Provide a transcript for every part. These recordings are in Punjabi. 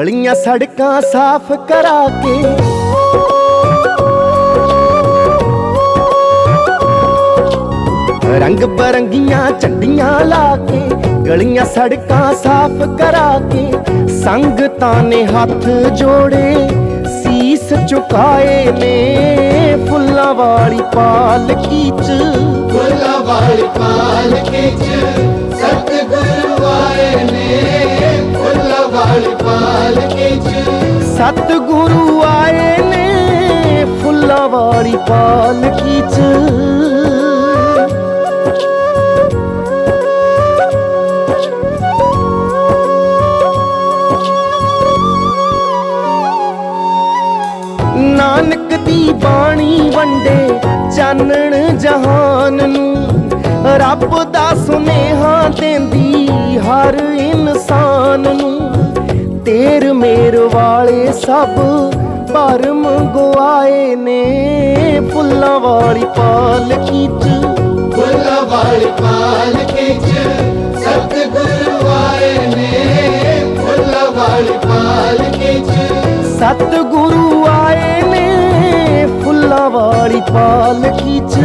ਗਲੀਆਂ ਸੜਕਾਂ ਸਾਫ਼ ਕਰਾ ਕੇ। ਰੰਗ ਬਰੰਗੀਆਂ ਚੰਡੀਆਂ ਲਾ ਕੇ, ਗਲੀਆਂ ਸੜਕਾਂ ਸਾਫ਼ ਕਰਾ ਕੇ, ਸੰਗਤਾਂ ਨੇ ਹੱਥ ਜੋੜੇ, ਸੀਸ ਝੁਕਾਏ ਨੇ, ਫੁੱਲਾਂ ਵਾਲੀ ਪਾਲਕੀ ਚ। ਫੁੱਲਾਂ ਵਾਲੀ ਪਾਲਕੀ ਚ, ਸਤਿਗੁਰੂ ਫੁੱਲਾਂ ਪਾਲਕੀ ਚ ਸਤਿਗੁਰੂ ਆਏ ਨੇ ਫੁੱਲਾਂ ਵਾਲੀ ਪਾਲਕੀ ਚ ਨਾਨਕ ਦੀ ਬਾਣੀ ਵੰਡੇ ਚਾਨਣ ਜਹਾਨ ਨੂੰ। ਰੱਬ ਦਾ ਸੁਨੇਹਾ ਦਿੰਦੀ ਹਰ ਇਨਸਾਨ ਨੂੰ। ਤੇਰ ਮੇਰ ਵਾਲੇ ਸਭ ਭਰਮ ਗਵਾਏ ਨੇ। ਫੁੱਲਾਂ ਵਾਲੀ ਪਾਲਕੀ ਚ ਫੁੱਲਾਂ ਵਾਲੀ ਪਾਲਕੀ ਚ ਸਤਿਗੁਰੂ ਆਏ ਨੇ। ਫੁੱਲਾਂ ਵਾਲੀ ਪਾਲਕੀ ਚ ਸਤਿਗੁਰੂ ਆਏ ਨੇ। ਫੁੱਲਾਂ ਵਾਲੀ ਪਾਲਕੀ ਚ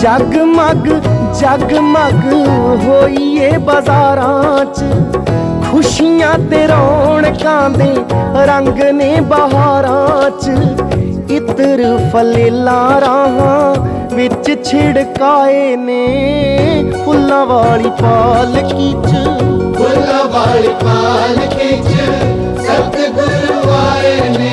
ਜਗਮਗ ਜਗਮਗ ਹੋਈਏ ਬਾਜ਼ਾਰਾਂ 'ਚ। ਖੁਸ਼ੀਆਂ ਤੇ ਰੌਣਕਾਂ ਦੇ ਰੰਗ ਨੇ ਬਹਾਰਾਂ 'ਚ। ਇਤਰ ਫਲੇਲਾ ਰਾਹਾਂ ਵਿੱਚ ਛਿੜਕਾਏ ਨੇ ਫੁੱਲਾਂ ਵਾਲੀ ਪਾਲਕੀ 'ਚ ਫੁੱਲਾਂ ਵਾਲੀ ਪਾਲਕੀ ਚ ਸਤਿਗੁਰੂ ਆਏ ਨੇ।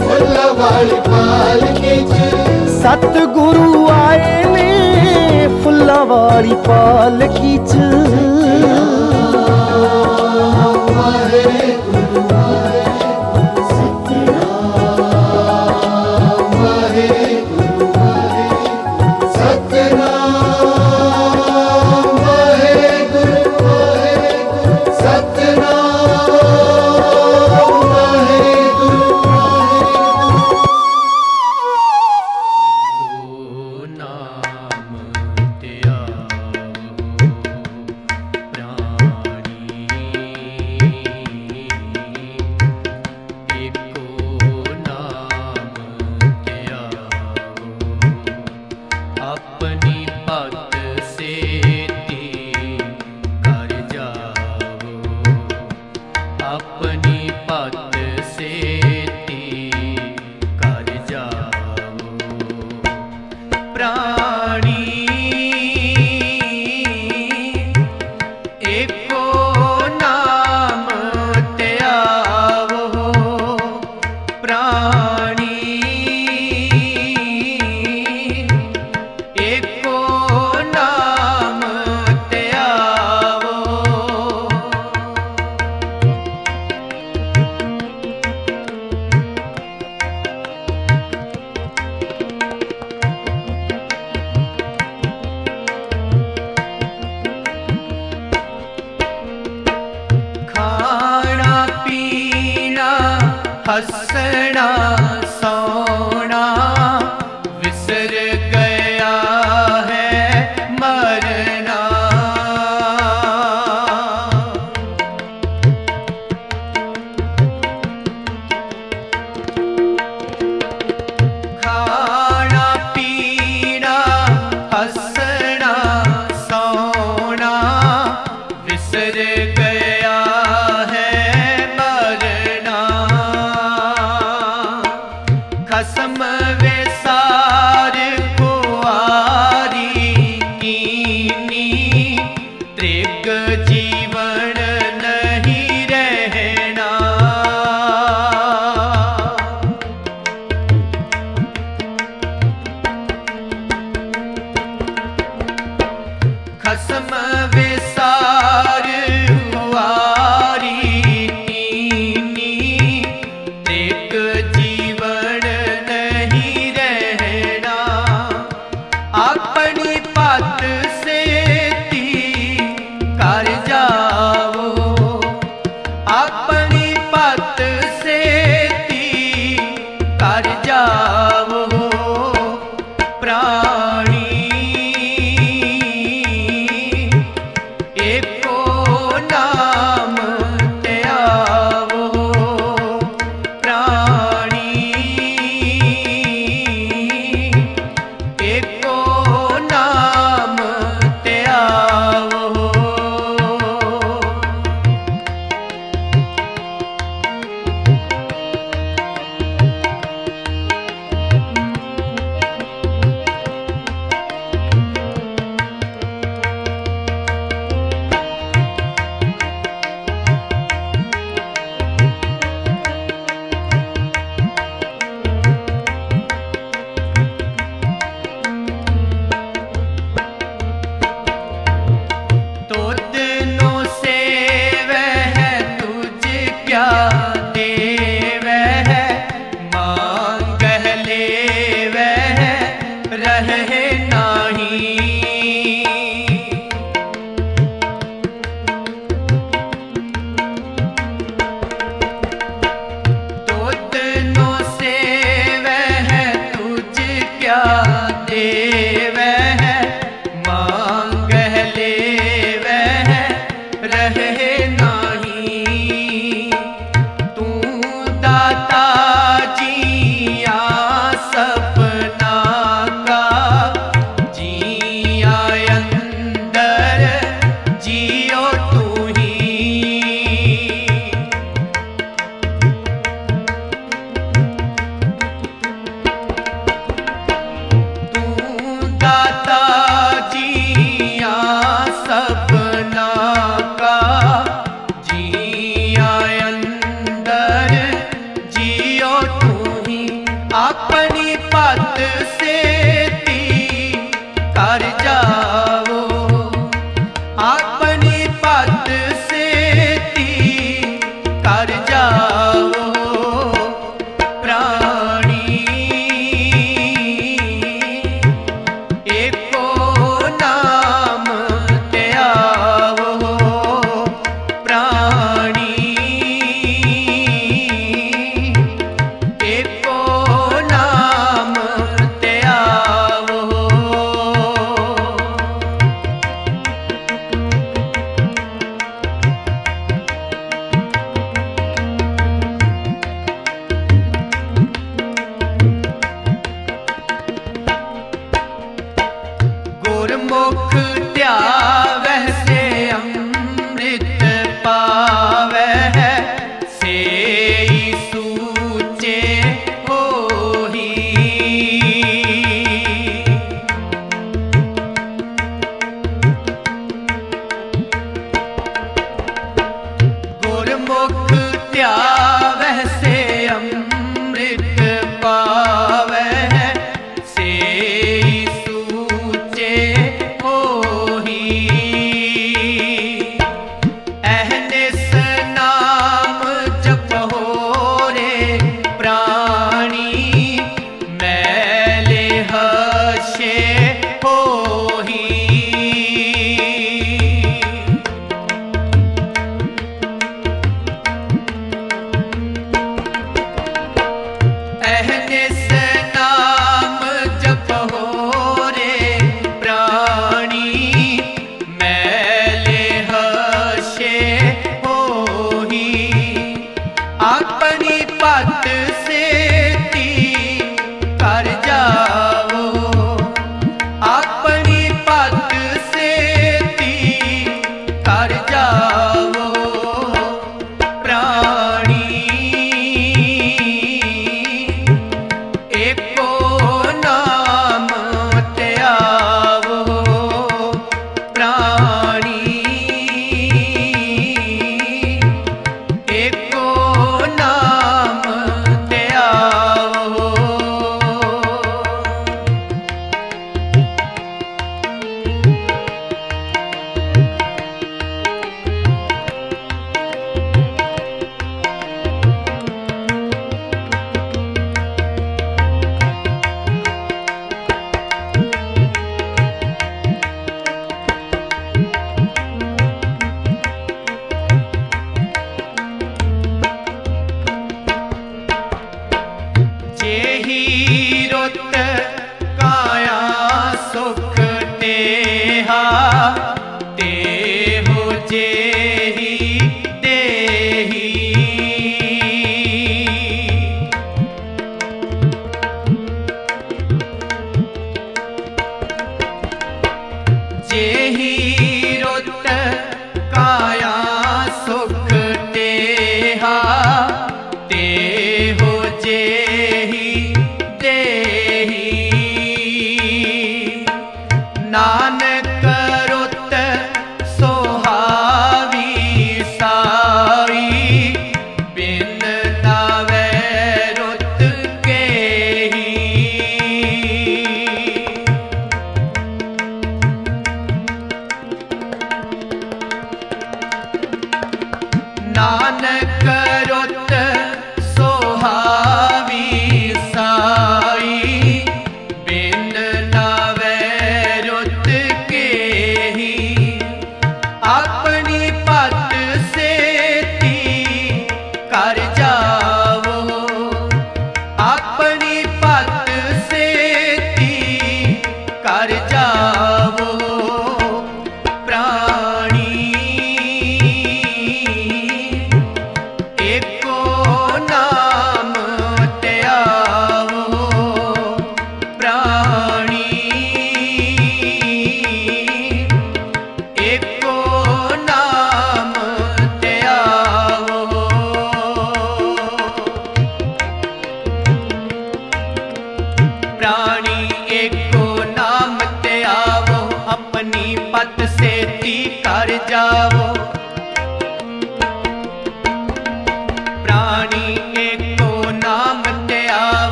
ਫੁੱਲਾਂ ਵਾਲੀ ਪਾਲਕੀ ਚ ਸਤਿਗੁਰੂ ਆਏ ਨੇ ਫੁੱਲਾਂ ਵਾਲੀ ਪਾਲਕੀ 'ਚ ਸਤਨਾਮ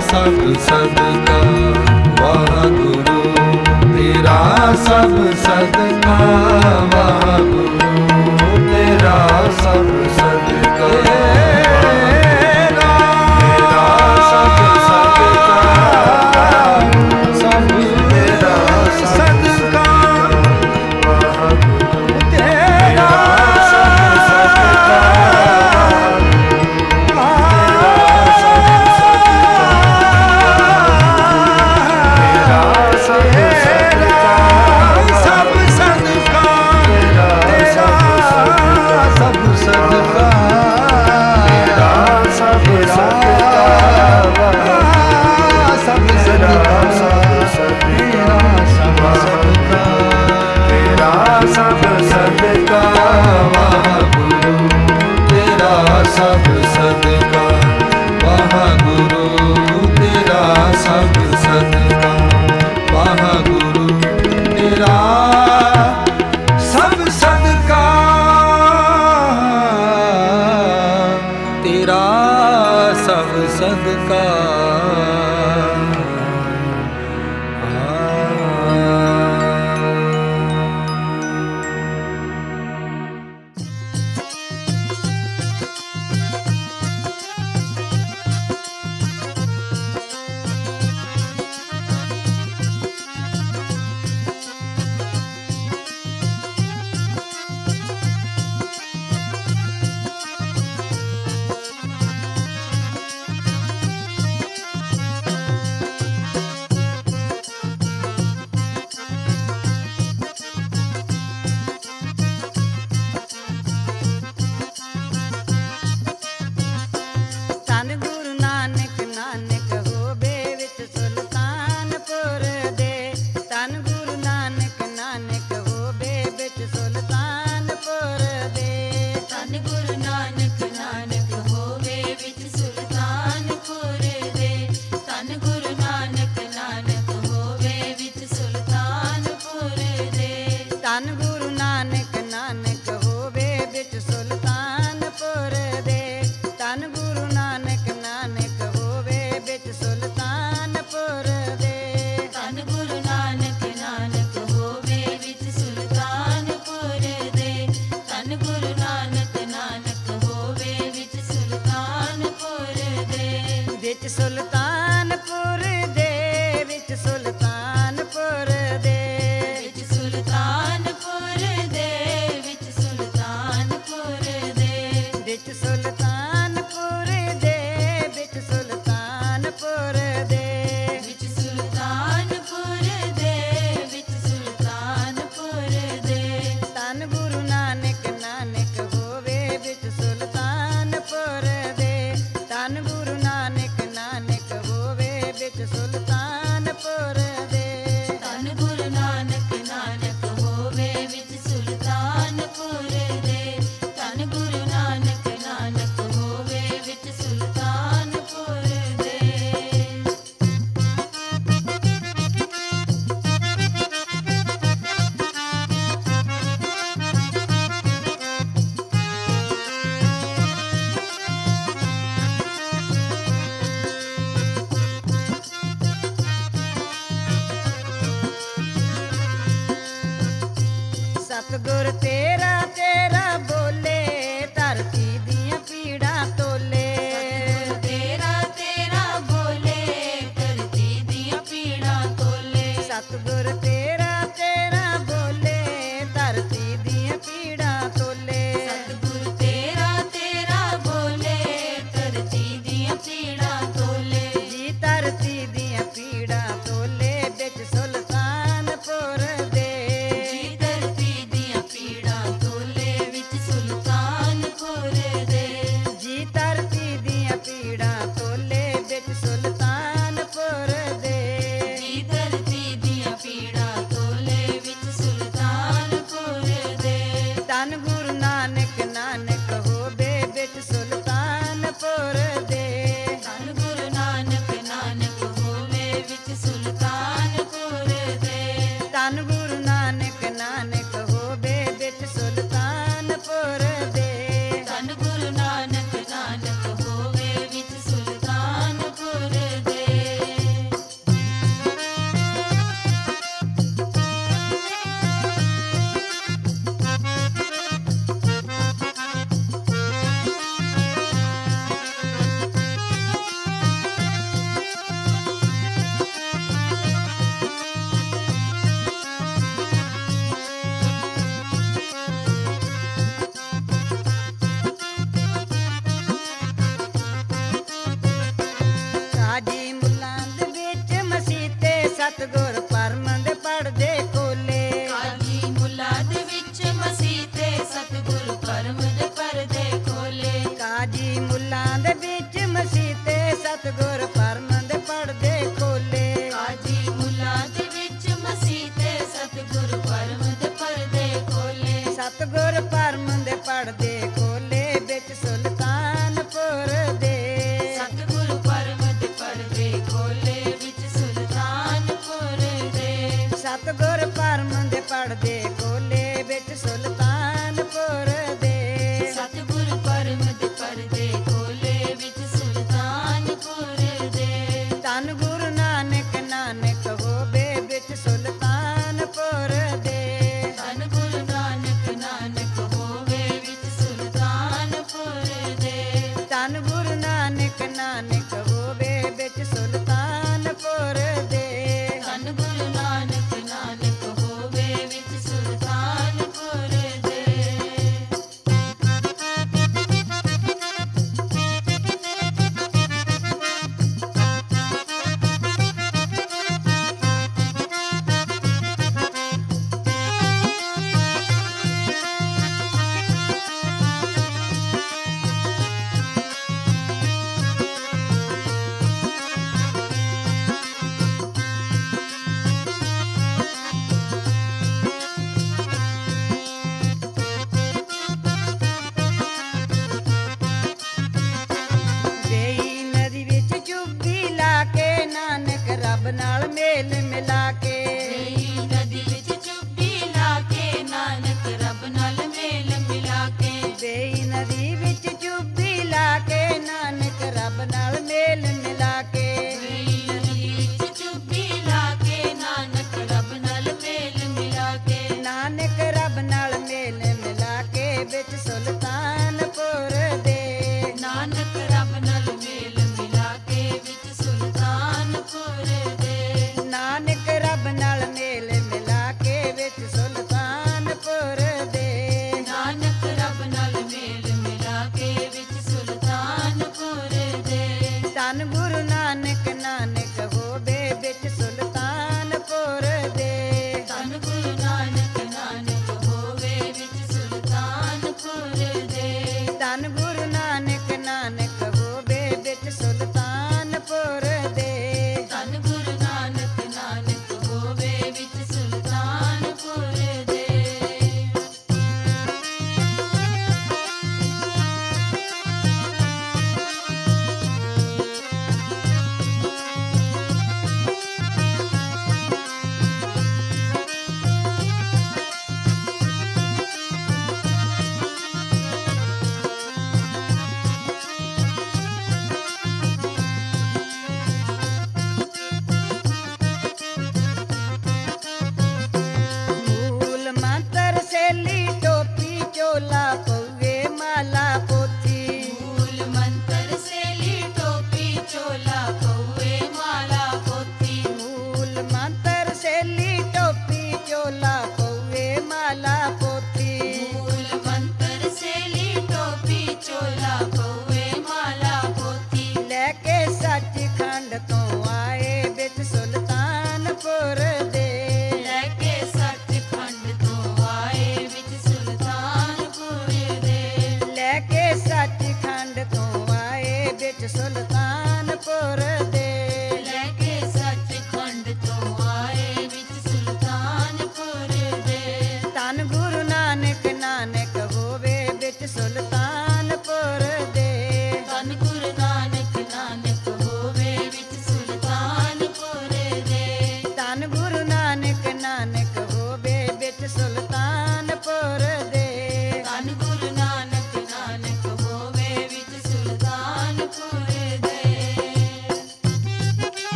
ਸਭ ਸਦਕਾ ਵਾਹਿਗੁਰੂ ਤੇਰਾ ਸਭ ਸਦਕਾ ਵਾਹਿਗੁਰੂ ਤੇਰਾ ਸਭ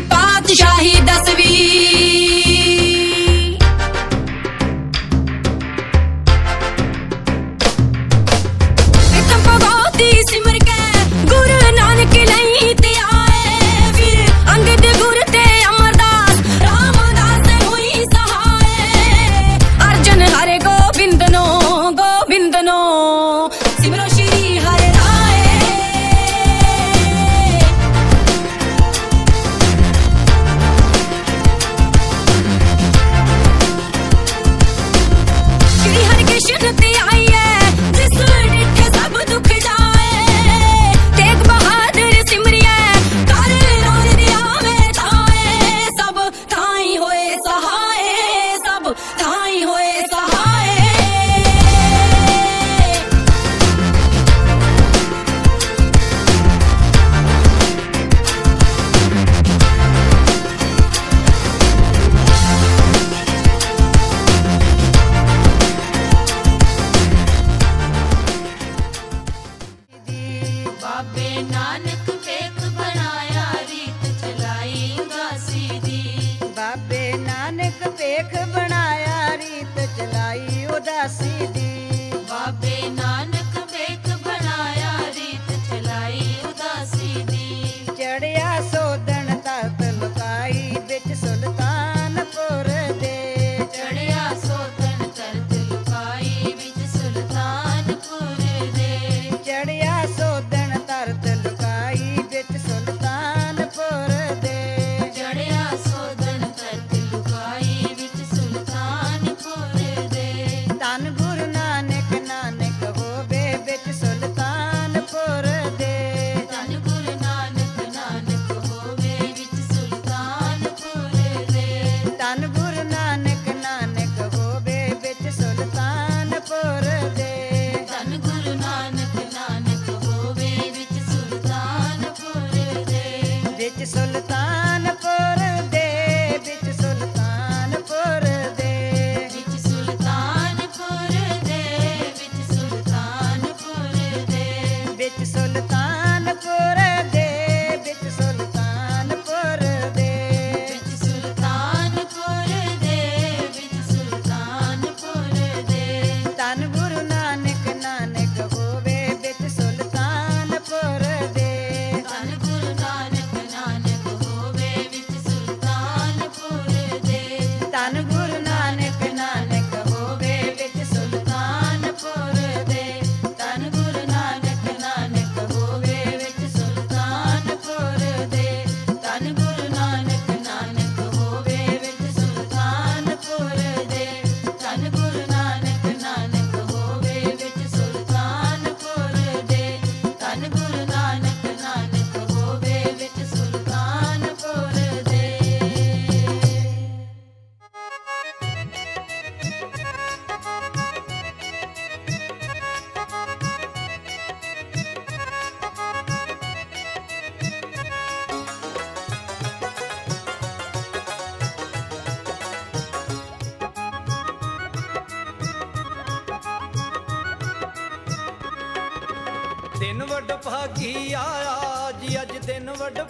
ਪਾਤਸ਼ਾਹੀ ਦਸਵੀਂ।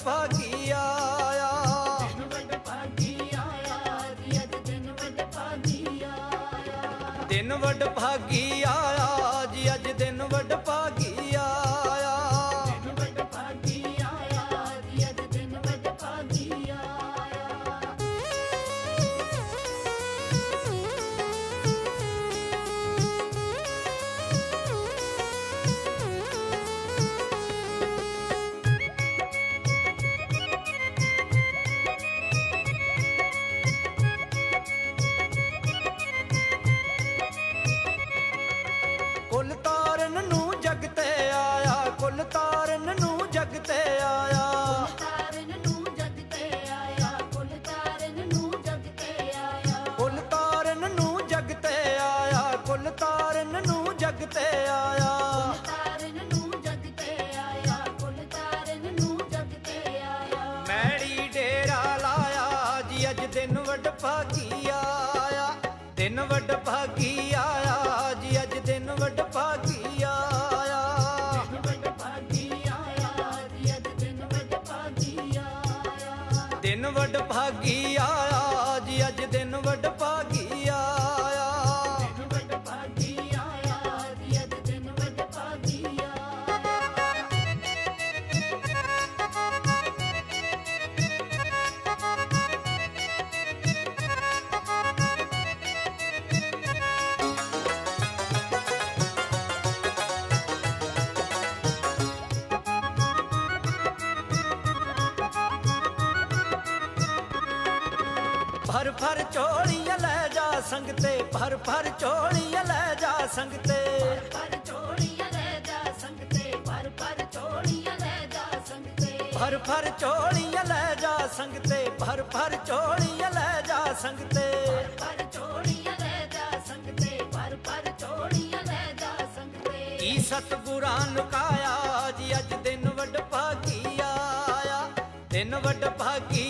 pode ਜਾ ਸੰਗਤੇ, ਭਰ ਭਰ ਝੋਲੀਆਂ ਲੈ ਜਾ ਸੰਗਤੇ। ਭਰ ਭਰ ਝੋਲੀਆਂ ਲੈ ਜਾ ਸੰਗਤੇ, ਭਰ ਭਰ ਝੋਲੀਆਂ ਲੈ ਜਾ ਸੰਗਤੇ। ਕੀ ਸਤਿਗੁਰਾਂ ਨੁਕਾਇਆ ਜੀ, ਅੱਜ ਦਿਨ ਵੱਡ ਭਾਗੀ ਆਇਆ। ਦਿਨ ਵੱਡ ਭਾਗੀ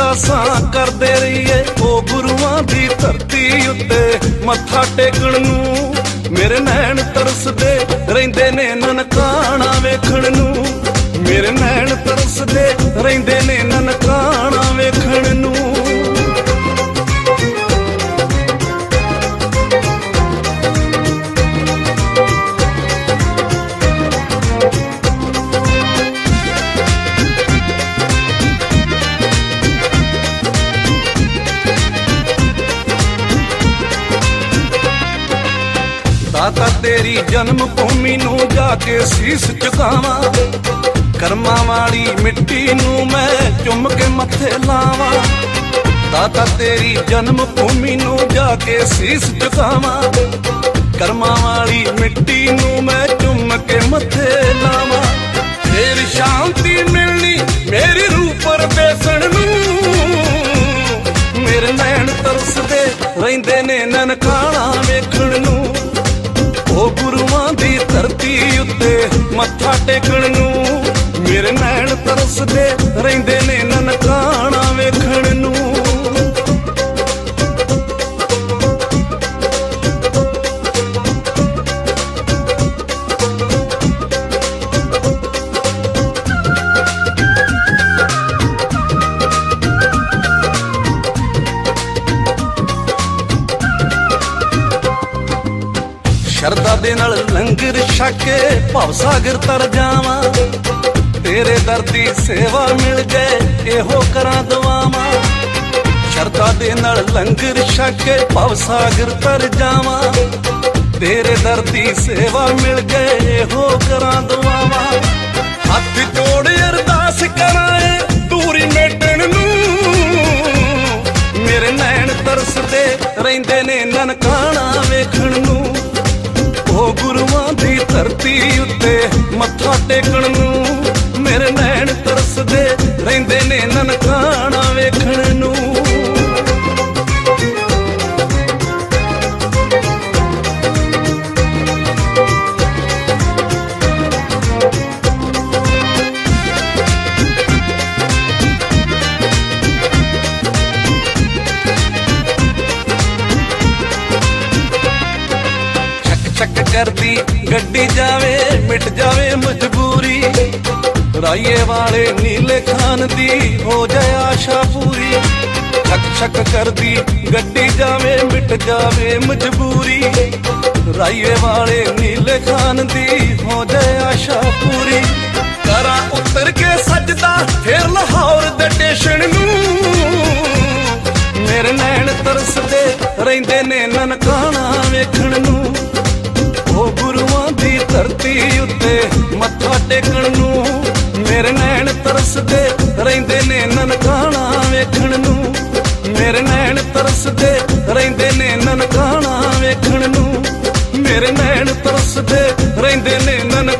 ਅਰਦਾਸਾਂ ਕਰਦੇ ਰਹੀਏ। ਉਹ ਗੁਰੂਆਂ ਦੀ ਧਰਤੀ ਉੱਤੇ ਮੱਥਾ ਟੇਕਣ ਨੂੰ ਮੇਰੇ ਨੈਣ ਤਰਸਦੇ ਰਹਿੰਦੇ ਨੇ ਨਨਕਾਣਾ ਵੇਖਣ ਨੂੰ। ਮੇਰੇ ਨੈਣ ਤਰਸਦੇ ਰਹਿੰਦੇ ਨੇ ਤੇਰੀ ਜਨਮ ਭੂਮੀ ਨੂੰ ਜਾ ਕੇ ਸੀਸ ਝੁਕਾਵਾਂ ਕਰਮਾਂ ਵਾਲੀ ਮਿੱਟੀ ਨੂੰ ਮੈਂ ਚੁੰਮ ਕੇ ਮੱਥੇ ਲਾਵਾਂ। ਦਾਤਾ ਤੇਰੀ ਜਨਮ ਭੂਮੀ ਨੂੰ ਜਾ ਕੇ ਸੀਸ ਝੁਕਾਵਾਂ ਕਰਮਾਂ ਵਾਲੀ ਮਿੱਟੀ ਨੂੰ ਮੈਂ ਚੁੰਮ ਕੇ ਮੱਥੇ ਲਾਵਾਂ। ਫੇਰ ਸ਼ਾਂਤੀ ਮਿਲਣੀ ਮੇਰੀ ਰੂਹ ਪਰ ਬੇਸਣ ਨੂੰ। ਮੇਰੇ ਨੈਣ ਤਰਸਦੇ ਰਹਿੰਦੇ ਨੇ ਨਨਕਾਣਾ ਵੇਖਣ ਨੂੰ। ਮੱਥਾ ਟੇਕਣ ਨੂੰ। ਮੇਰੇ ਨੈਣ ਤਰਸਦੇ ਰਹਿੰਦੇ ਨੇ ਨਨਕਾਣਾ ਵੇਖਣ ਨੂੰ। ਸ਼ਰਦਾ ਦੇ ਨਾਲ ਲੰਗਰ ਛਕੇ ਭਵ ਸਾਗਰ ਤਰ ਜਾਵਾਂ। ਤੇਰੇ ਦਰ ਦੀ ਸੇਵਾ ਮਿਲ ਜਾਏ, ਇਹੋ ਕਰਾਂ ਦਵਾਵਾਂ ਸ਼ਰਦਾ ਦੇ ਨਾਲ ਲੰਗਰ ਛਕੇ ਭਵ ਸਾਗਰ ਤਰ ਜਾਵਾਂ। ਤੇਰੇ ਦਰ ਦੀ ਸੇਵਾ ਮਿਲ ਜਾਏ, ਇਹੋ ਕਰਾਂ ਦਵਾਵਾਂ ਹੱਥ ਜੋੜ ਅਰਦਾਸ ਕਰਾਂਏ ਦੂਰੀ ਮੇਟਣ ਨੂੰ। ਮੇਰੇ ਨੈਣ ਤਰਸਦੇ ਰਹਿੰਦੇ ਨੇ ਨਨਕ ਧਰਤੀ ਉੱਤੇ ਮੱਥਾ ਟੇਕਣ ਨੂੰ ਸ਼ੱਕ ਕਰਦੀ, ਗੱਡੀ ਜਾਵੇ, ਮਿਟ ਜਾਵੇ, ਮਜਬੂਰੀ। ਰਾਈਏ ਵਾਲੇ ਨੀਲੇ ਖਾਨ ਦੀ ਹੋ ਜਾਏ ਆਸ਼ਾ ਪੂਰੀ। ਕਰਾਂ ਉਤਰ ਕੇ ਸੱਜਦਾ, ਫੇਰ ਲਾਹੌਰ ਦੇ ਟੇਸ਼ਨ ਨੂੰ। ਮੇਰੇ ਨੈਣ ਤਰਸਦੇ ਰਹਿੰਦੇ ਨੇ ਨਨਕਾਣਾ ਵੇਖਣ ਨੂੰ। ਉਹ ਗੁਰੂਆਂ ਦੀ ਧਰਤੀ ਉੱਤੇ ਮੱਥਾ ਟੇਕਣ ਨੂੰ। ਮੇਰੇ ਨੈਣ ਤਰਸਦੇ ਰਹਿੰਦੇ ਨੇ ਤੇਰੇ ਨੈਣ ਤਰਸਦੇ ਰਹਿੰਦੇ ਨੇ ਨਨ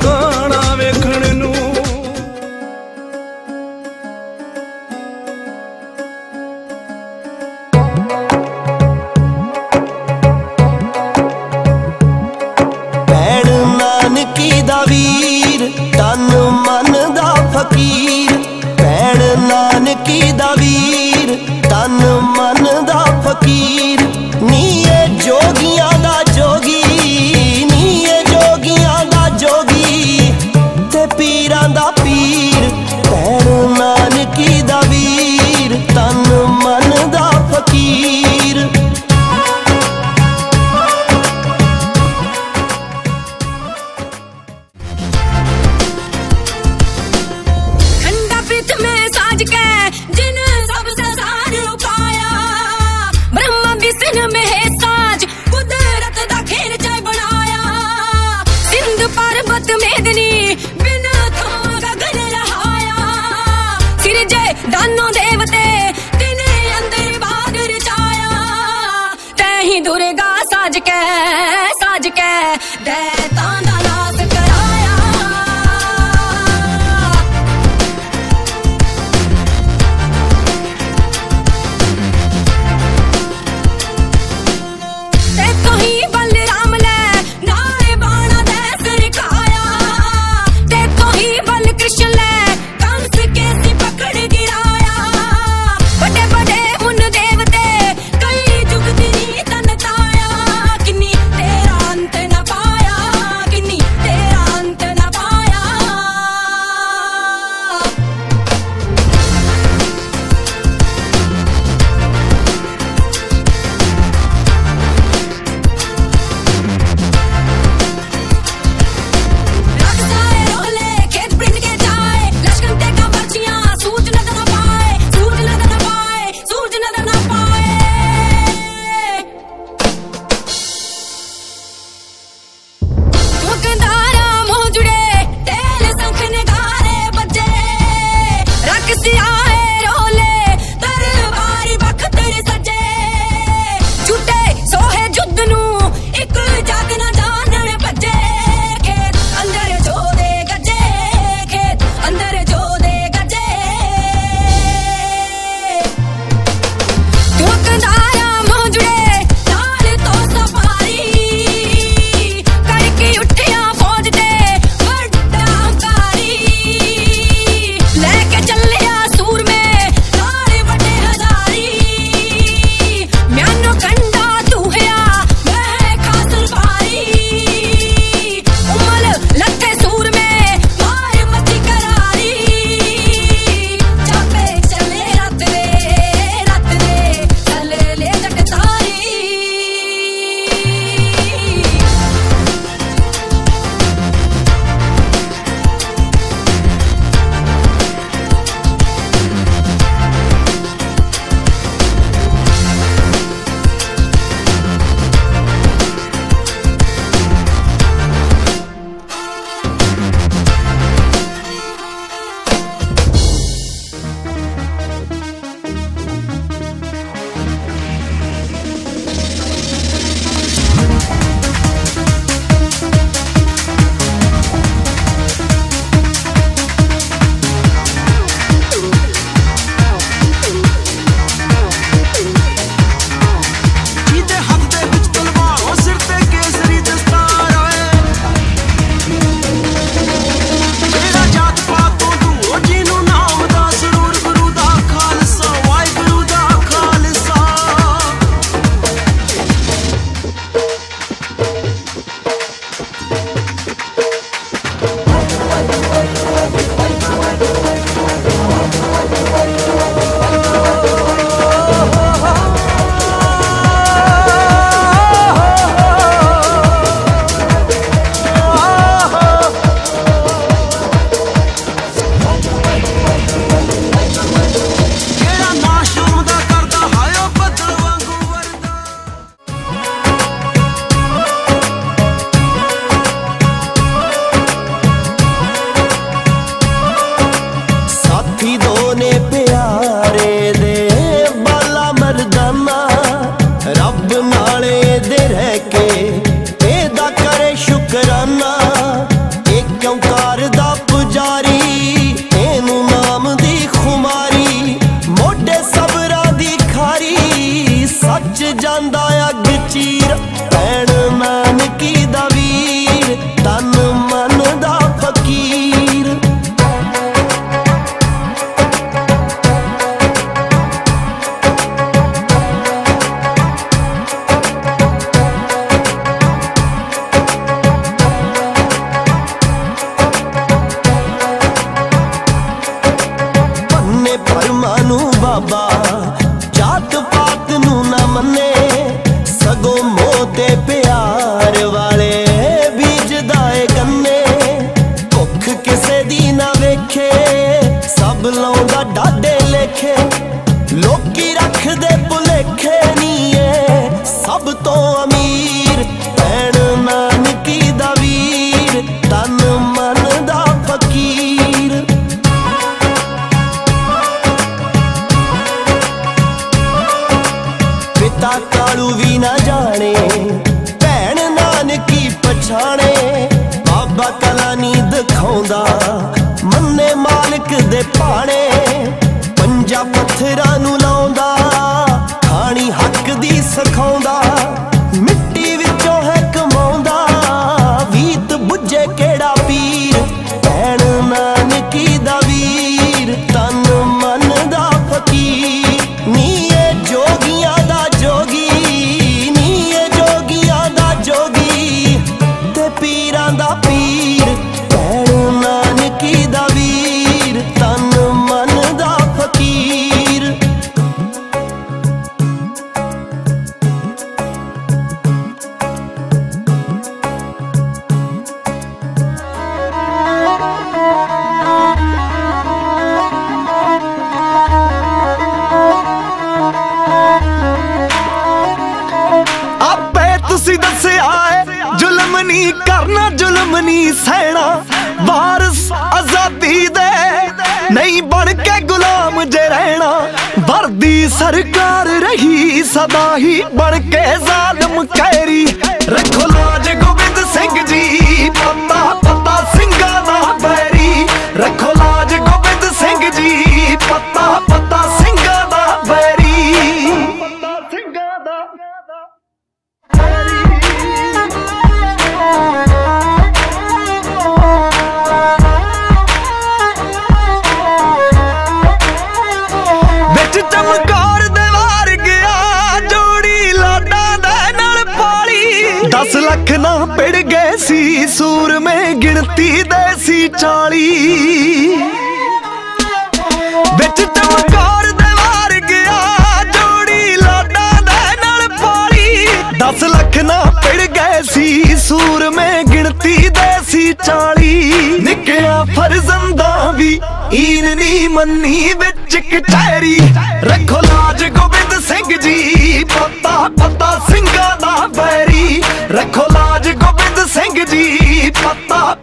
ਪੈਰੀ ਰੱਖੋ ਲਾਜ ਗੋਬਿੰਦ ਸਿੰਘ ਜੀ ਪਤਾ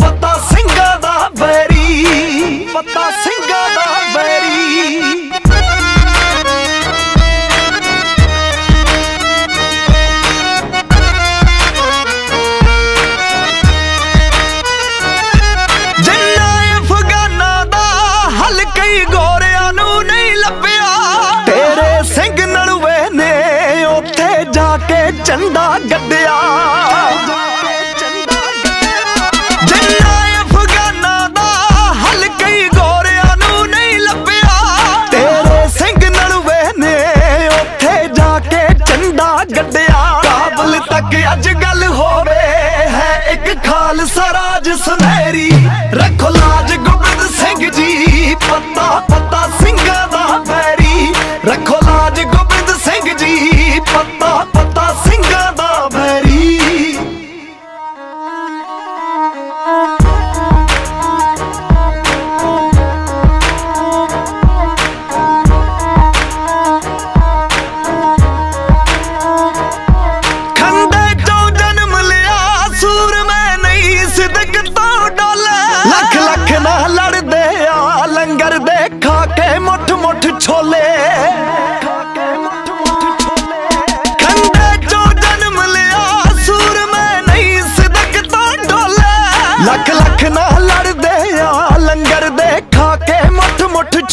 ਕਿ ਅੱਜ ਗੱਲ ਹੋਵੇ, ਹੈ ਇੱਕ ਖਾਲਸਾ ਰਾਜ ਸੁਨਹਿਰੀ। ਰੱਖੋ ਲਾਜ ਗੋਬਿੰਦ ਸਿੰਘ ਜੀ, ਪਤਾ ਪਤਾ ਸਿੰਘਾਂ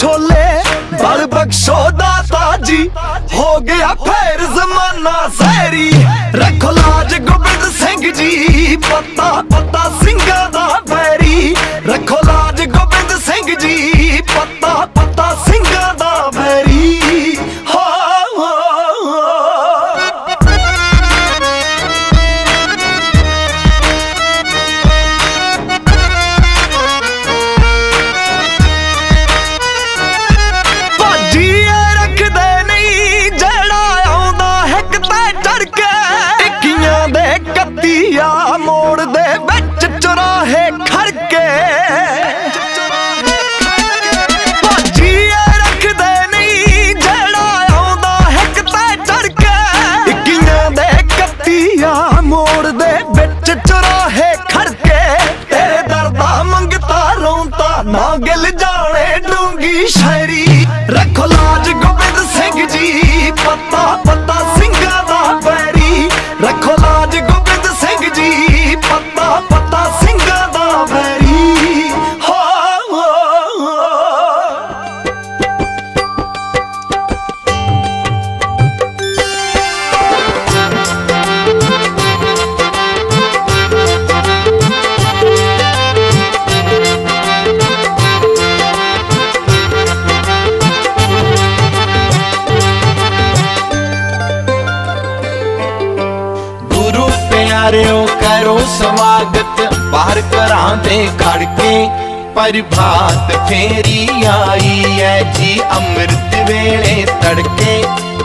ਛੋਲੇ, ਬਲ ਬਖਸ਼ੋ ਦਾਤਾ ਜੀ। ਹੋ ਗਿਆ ਫੇਰ ਜ਼ਮਾਨਾ ਜ਼ਹਿਰੀ। ਰੱਖੋ ਲਾਜ ਗੋਬਿੰਦ ਸਿੰਘ ਜੀ, ਪਤਾ ਪਤਾ ਘਰਾਂ ਦੇ ਖੜ ਕੇ ਪ੍ਰਭਾਤ ਫੇਰੀ ਆਈ ਐ ਜੀ ਅੰਮ੍ਰਿਤ ਵੇਲੇ ਤੜਕੇ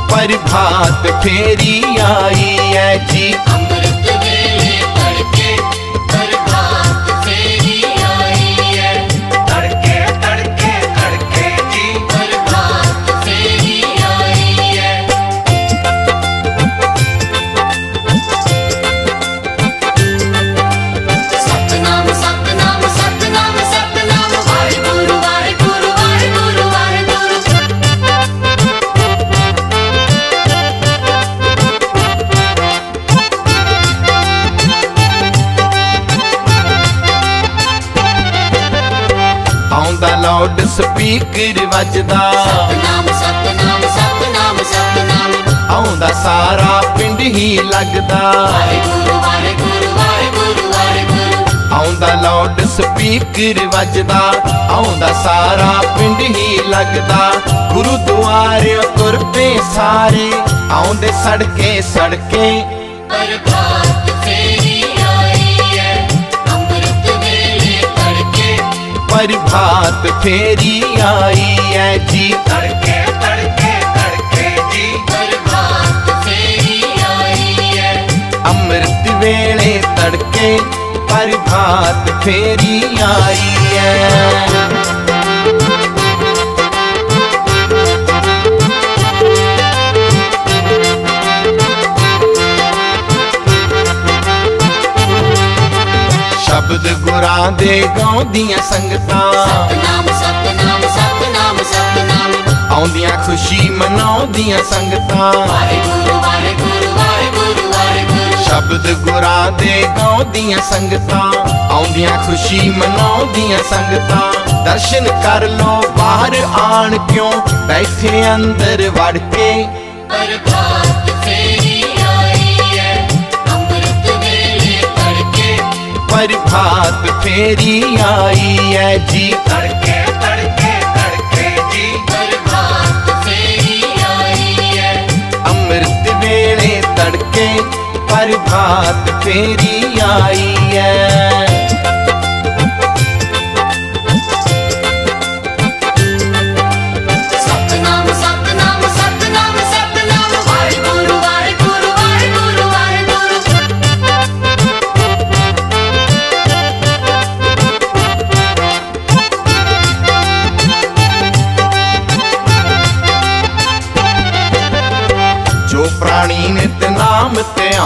ਪ੍ਰਭਾਤ ਫੇਰੀ ਆਈ ਐ ਜੀ ਅੰਮ੍ਰਿਤ ਸਪੀਕਰ ਵੱਜਦਾ। ਸਤਨਾਮ ਸਤਨਾਮ ਸਤਨਾਮ ਸਤਨਾਮ। ਆਉਂਦਾ ਸਾਰਾ ਪਿੰਡ ਹੀ ਲੱਗਦਾ। ਵਾਹਿਗੁਰੂ ਵਾਹਿਗੁਰੂ ਵਾਹਿਗੁਰੂ ਵਾਹਿਗੁਰੂ। ਆਉਂਦਾ ਲਾਊਡ ਸਪੀਕਰ ਵੱਜਦਾ। ਆਉਂਦਾ ਸਾਰਾ ਪਿੰਡ ਹੀ ਲੱਗਦਾ। ਗੁਰੂ ਦੁਆਰਿਓ ਤੁਰ ਪਏ ਸਾਰੇ। ਆਉਂਦੇ ਸੜਕੇ ਸੜਕੇ ਪ੍ਰਭਾਤ ਫੇਰੀ ਆਈ ਐ ਜੀ ਤੜਕੇ ਤੜਕੇ ਤੜਕੇ ਜੀ ਪ੍ਰਭਾਤ ਫੇਰੀ ਆਈ ਹੈ ਅੰਮ੍ਰਿਤ ਵੇਲੇ ਤੜਕੇ ਪ੍ਰਭਾਤ ਫੇਰੀ ਆਈ ਐ ਸ਼ਬਦ ਦੇ ਗਾਉਂਦੀਆਂ ਸੰਗਤਾਂ। ਸਤਨਾਮ ਸਤਨਾਮ ਸਤਨਾਮ ਸਤਨਾਮ। ਆਉਂਦੀਆਂ ਖੁਸ਼ੀ ਮਨਾਉਂਦੀਆਂ ਸੰਗਤਾਂ। ਵਾਹਿਗੁਰੂ ਵਾਹਿਗੁਰੂ ਵਾਹਿਗੁਰੂ ਵਾਹਿਗੁਰੂ। ਸ਼ਬਦ ਗੁਰਾਂ ਦੇ ਗਾਉਂਦੀਆਂ ਸੰਗਤਾਂ। ਆਉਂਦੀਆਂ ਖੁਸ਼ੀ ਮਨਾਉਂਦੀਆਂ ਸੰਗਤਾਂ। ਦਰਸ਼ਨ ਕਰ ਲੋ ਬਾਹਰ ਆਣ ਕਿਉਂ? ਬੈਠੇ ਅੰਦਰ ਵੜ ਕੇ ਪ੍ਰਭਾਤ ਫੇਰੀ ਆਈ ਐ ਜੀ ਤੜਕੇ ਤੜਕੇ ਤੜਕੇ ਜੀ ਪ੍ਰਭਾਤ ਫੇਰੀ ਆਈ ਹੈ ਅੰਮ੍ਰਿਤ ਵੇਲੇ ਤੜਕੇ ਪ੍ਰਭਾਤ ਫੇਰੀ ਆਈ ਐ ਸਤਨਾਮ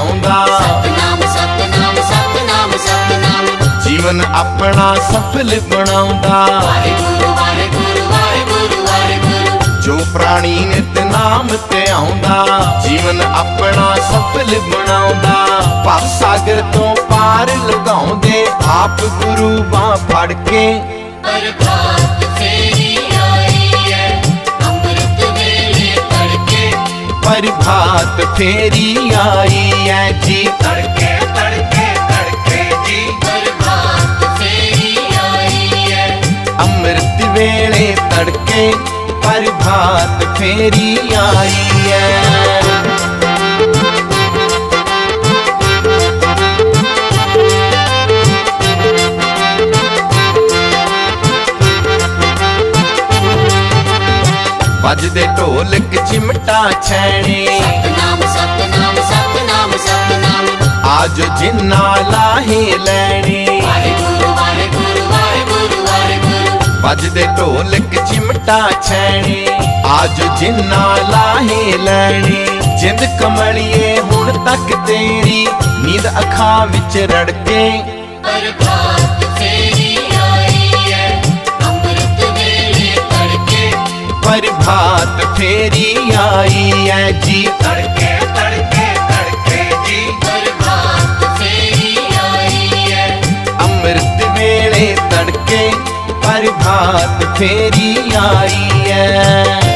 ਆਉਂਦਾ। ਸਤਨਾਮ ਸਤਨਾਮ ਸਤਨਾਮ ਸਤਨਾਮ। ਜੀਵਨ ਆਪਣਾ ਸਫਲ ਬਣਾਉਂਦਾ। ਵਾਹਿਗੁਰੂ ਵਾਹਿਗੁਰੂ ਵਾਹਿਗੁਰੂ ਵਾਹਿਗੁਰੂ। ਜੋ ਪ੍ਰਾਣੀ ਨਿਤ ਨਾਮ ਤੇ ਆਉਂਦਾ ਜੀਵਨ ਆਪਣਾ ਸਫਲ ਬਣਾਉਂਦਾ। ਭਵ ਸਾਗਰ ਤੋਂ ਪਾਰ ਲਗਾਉਂਦੇ ਆਪ ਗੁਰੂ ਬਾਹ ਫੜ ਕੇ ਪ੍ਰਭਾਤ ਪ੍ਰਭਾਤ ਫੇਰੀ ਆਈ ਐ ਜੀ ਤੜਕੇ ਤੜਕੇ ਤੜਕੇ ਜੀ ਪ੍ਰਭਾਤ ਫੇਰੀ ਆਈ ਹੈ ਅੰਮ੍ਰਿਤ ਵੇਲੇ ਤੜਕੇ ਪ੍ਰਭਾਤ ਫੇਰੀ ਆਈ ਐ ਵੱਜਦੇ ਢੋਲਕ ਚਿਮਟਾ ਛੈਣੇ। ਸਤਨਾਮ ਸਤਨਾਮ ਸਤਨਾਮ ਸਤਨਾਮ। ਆਜ ਜਿੰਨਾ ਲਾਹੇ ਲੈਣੇ। ਵਾਹਿਗੁਰੂ ਵਾਹਿਗੁਰੂ ਵਾਹਿਗੁਰੂ ਵਾਹਿਗੁਰੂ। ਵੱਜਦੇ ਢੋਲਕ ਚਿਮਟਾ ਛੈਣੇ। ਆਜ ਜਿੰਨਾ ਲਾਹੇ ਲੈਣੇ। ਜਿੰਦ ਕਮਲੀਏ ਹੁਣ ਤੱਕ ਤੇਰੀ। ਨੀਂਦ ਅੱਖਾਂ ਵਿੱਚ ਰੜਕੇ। ਪ੍ਰਭਾਤ ਪ੍ਰਭਾਤ ਫੇਰੀ ਆਈ ਐ ਜੀ ਤੜਕੇ ਤੜਕੇ ਤੜਕੇ ਜੀ ਪ੍ਰਭਾਤ ਫੇਰੀ ਆਈ ਹੈ ਅੰਮ੍ਰਿਤ ਵੇਲੇ ਤੜਕੇ ਪ੍ਰਭਾਤ ਫੇਰੀ ਆਈ ਐ ਸਤਨਾਮ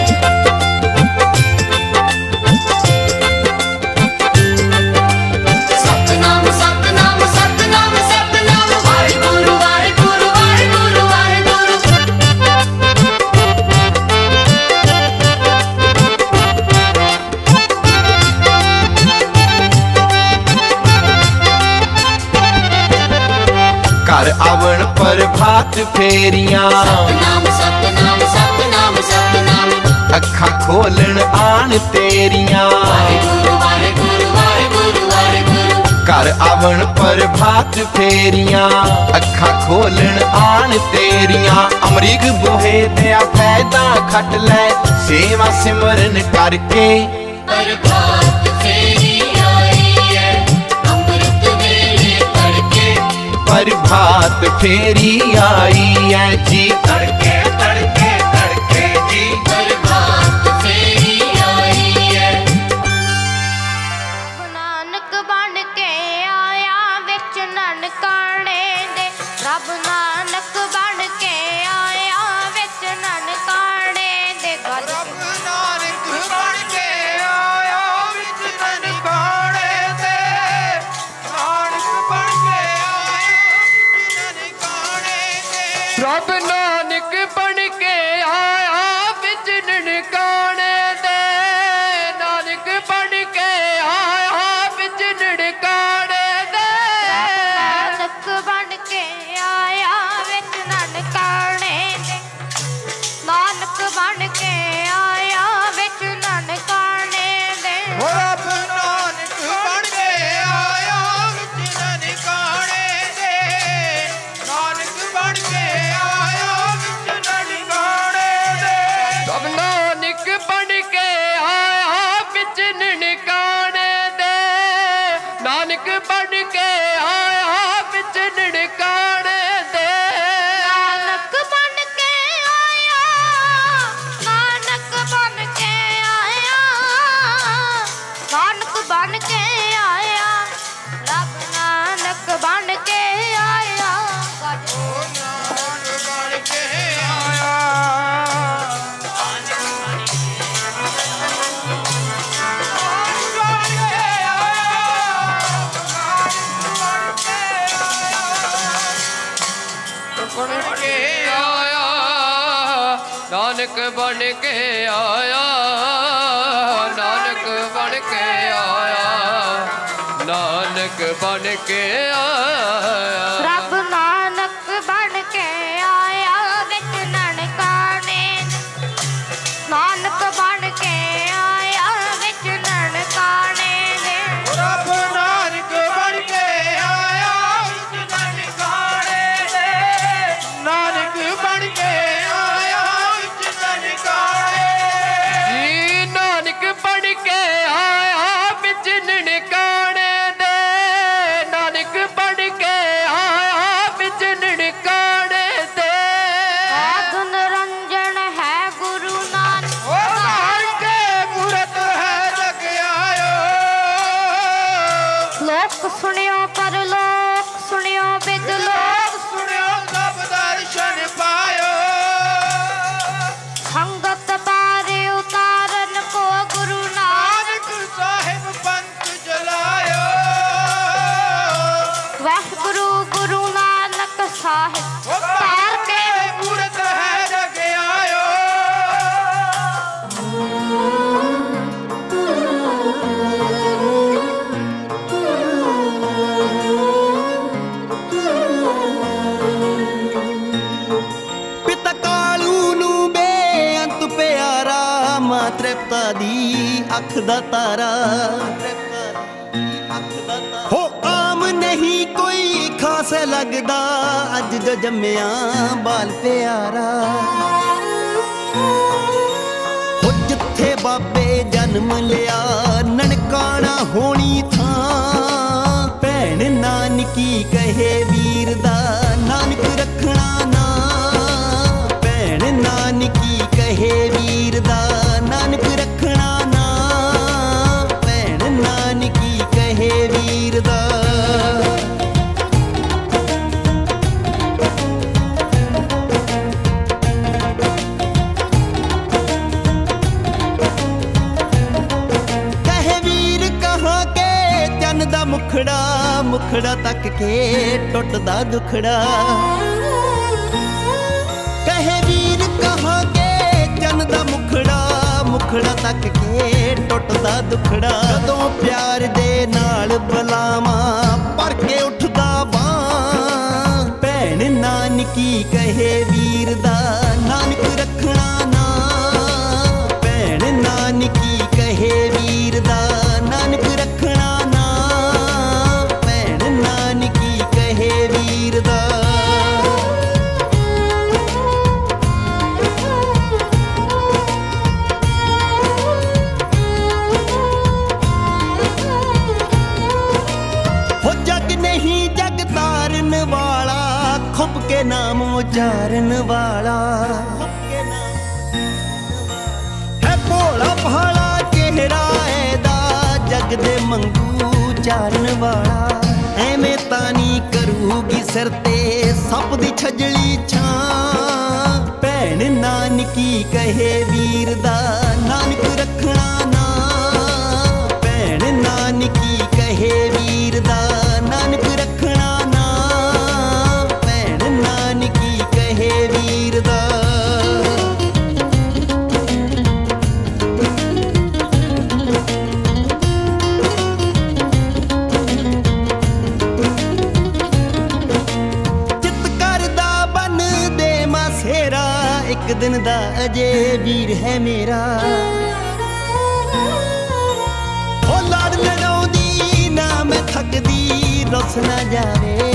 ਫੇਰੀਆਂ ਸਤਨਾਮ ਸਤਨਾਮ ਸਤਨਾਮ ਸਤਨਾਮ ਅੱਖਾਂ ਖੋਲਣ ਆਣ ਤੇਰੀਆਂ। ਵਾਹਿਗੁਰੂ ਵਾਹਿਗੁਰੂ ਵਾਹਿਗੁਰੂ ਵਾਹਿਗੁਰੂ ਘਰ ਆਵਣ ਪ੍ਰਭਾਤ ਫੇਰੀਆਂ। ਅੱਖਾਂ ਖੋਲਣ ਆਣ ਤੇਰੀਆਂ। ਅਮਰੀਕ ਬੁਹੇ ਤੇ ਆ ਫਾਇਦਾ ਖੱਟ ਲੈ। ਸੇਵਾ ਸਿਮਰਨ ਕਰਕੇ। ਪ੍ਰਭਾ ਫਿਰ ਭਾਤ ਫੇਰੀ ਆਈ ਐ ਜੀ। ਤੜਕੇ ਤੜਕੇ ਤੜਕੇ ਜੀ ਗੁਰਬਾਣੀ ਨਾਨਕ ਬਣ ਕੇ ਆਇਆ ਨਾਨਕ ਬਣ ਕੇ ਆਇਆ ਨਾਨਕ ਬਣ ਕੇ ਆਇਆ। ਲੱਗਦਾ ਅੱਜ ਜੋ ਜੰਮਿਆ ਬਾਲ ਪਿਆਰਾ। ਉਹ ਜਿੱਥੇ ਬਾਬੇ ਜਨਮ ਲਿਆ, ਨਨਕਾਣਾ ਹੋਣੀ ਥਾਂ। ਭੈਣ ਨਾਨਕੀ ਕਹੇ ਵੀਰ ਦਾ। ਮੁਖੜਾ ਤੱਕ ਕੇ ਟੁੱਟਦਾ ਦੁਖੜਾ। ਕਹੇ ਵੀਰ, ਕਹੋਗੇ ਜਨ ਦਾ ਮੁਖੜਾ ਮੁਖੜਾ ਤੱਕ ਕੇ ਟੁੱਟਦਾ ਦੁਖੜਾ। ਕਦੋਂ ਪਿਆਰ ਦੇ ਨਾਲ ਬਲਾਵਾ ਪਰ ਕੇ ਉੱਠਦਾ ਬਾਂ ਭੈਣ ਨਾਨਕੀ ਕਹੇ ਵੀਰ ਦਾ, ਨਾਨਕ ਰੱਖਣਾ ਨਾਮ ਵਾਲਾ। ਹੈ ਭੋਲਾ ਭਾਲਾ ਚਿਹਰਾ ਇਹਦਾ, ਜਗ ਦੇ ਮੰਗੂ ਚਾਰਨ ਵਾਲਾ। ਐਵੇਂ ਤਾਂ ਨਹੀਂ ਕਰੂਗੀ ਸਿਰ ਤੇ ਸੱਪ ਦੀ ਛਜਲੀ ਛਾਂ। ਭੈਣ ਨਾਨਕੀ ਕਹੇ ਵੀਰ ਦਾ, ਨਾਨਕ ਰੱਖਣਾ ਦਿਨ ਦਾ ਅਜੇ ਵੀਰ ਹੈ ਮੇਰਾ। ਉਹ ਲੜ ਲੜਾਉਂਦੀ ਨਾ ਮੈਂ ਥੱਕਦੀ, ਰੁੱਸ ਨਾ ਜਾਵੇ।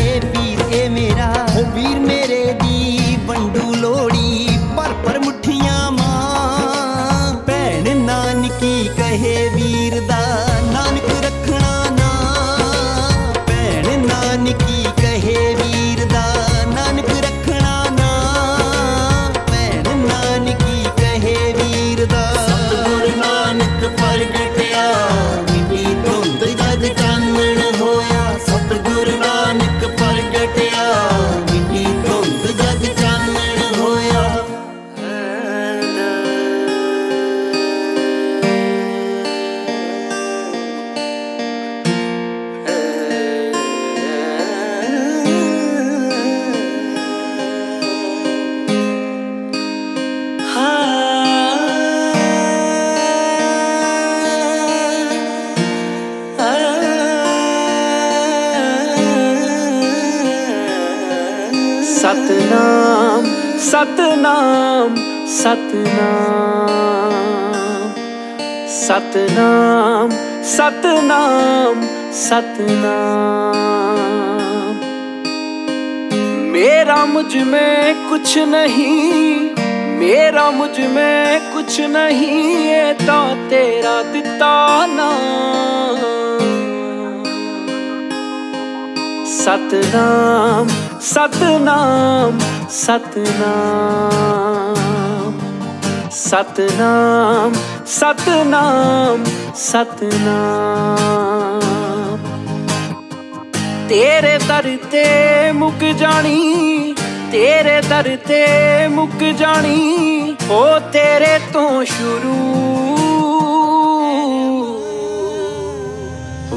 कुछ नहीं मेरा मुझ में कुछ नहीं ये तो तेरा दिता नाम सतनाम सतनाम सतनाम सतनाम सतनाम सतनाम ਤੇਰੇ ਦਰ ਤੇ ਮੁੱਕ ਜਾਣੀ ਤੇਰੇ ਦਰ ਤੇ ਮੁੱਕ ਜਾਣੀ, ਉਹ ਤੇਰੇ ਤੋਂ ਸ਼ੁਰੂ।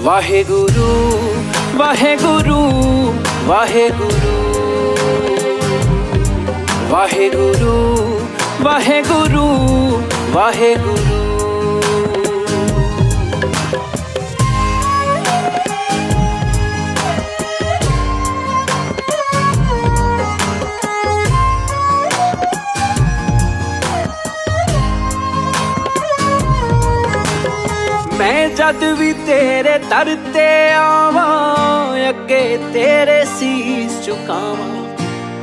ਵਾਹਿਗੁਰੂ ਵਾਹਿਗੁਰੂ ਵਾਹਿਗੁਰੂ। ਵਾਹਿਗੁਰੂ ਵਾਹਿਗੁਰੂ ਵਾਹਿਗੁਰੂ। ਜਦ ਵੀ ਤੇਰੇ ਦਰ ਤੇ ਆਵਾਂ, ਅੱਗੇ ਤੇਰੇ ਸੀਸ ਝੁਕਾਵਾਂ।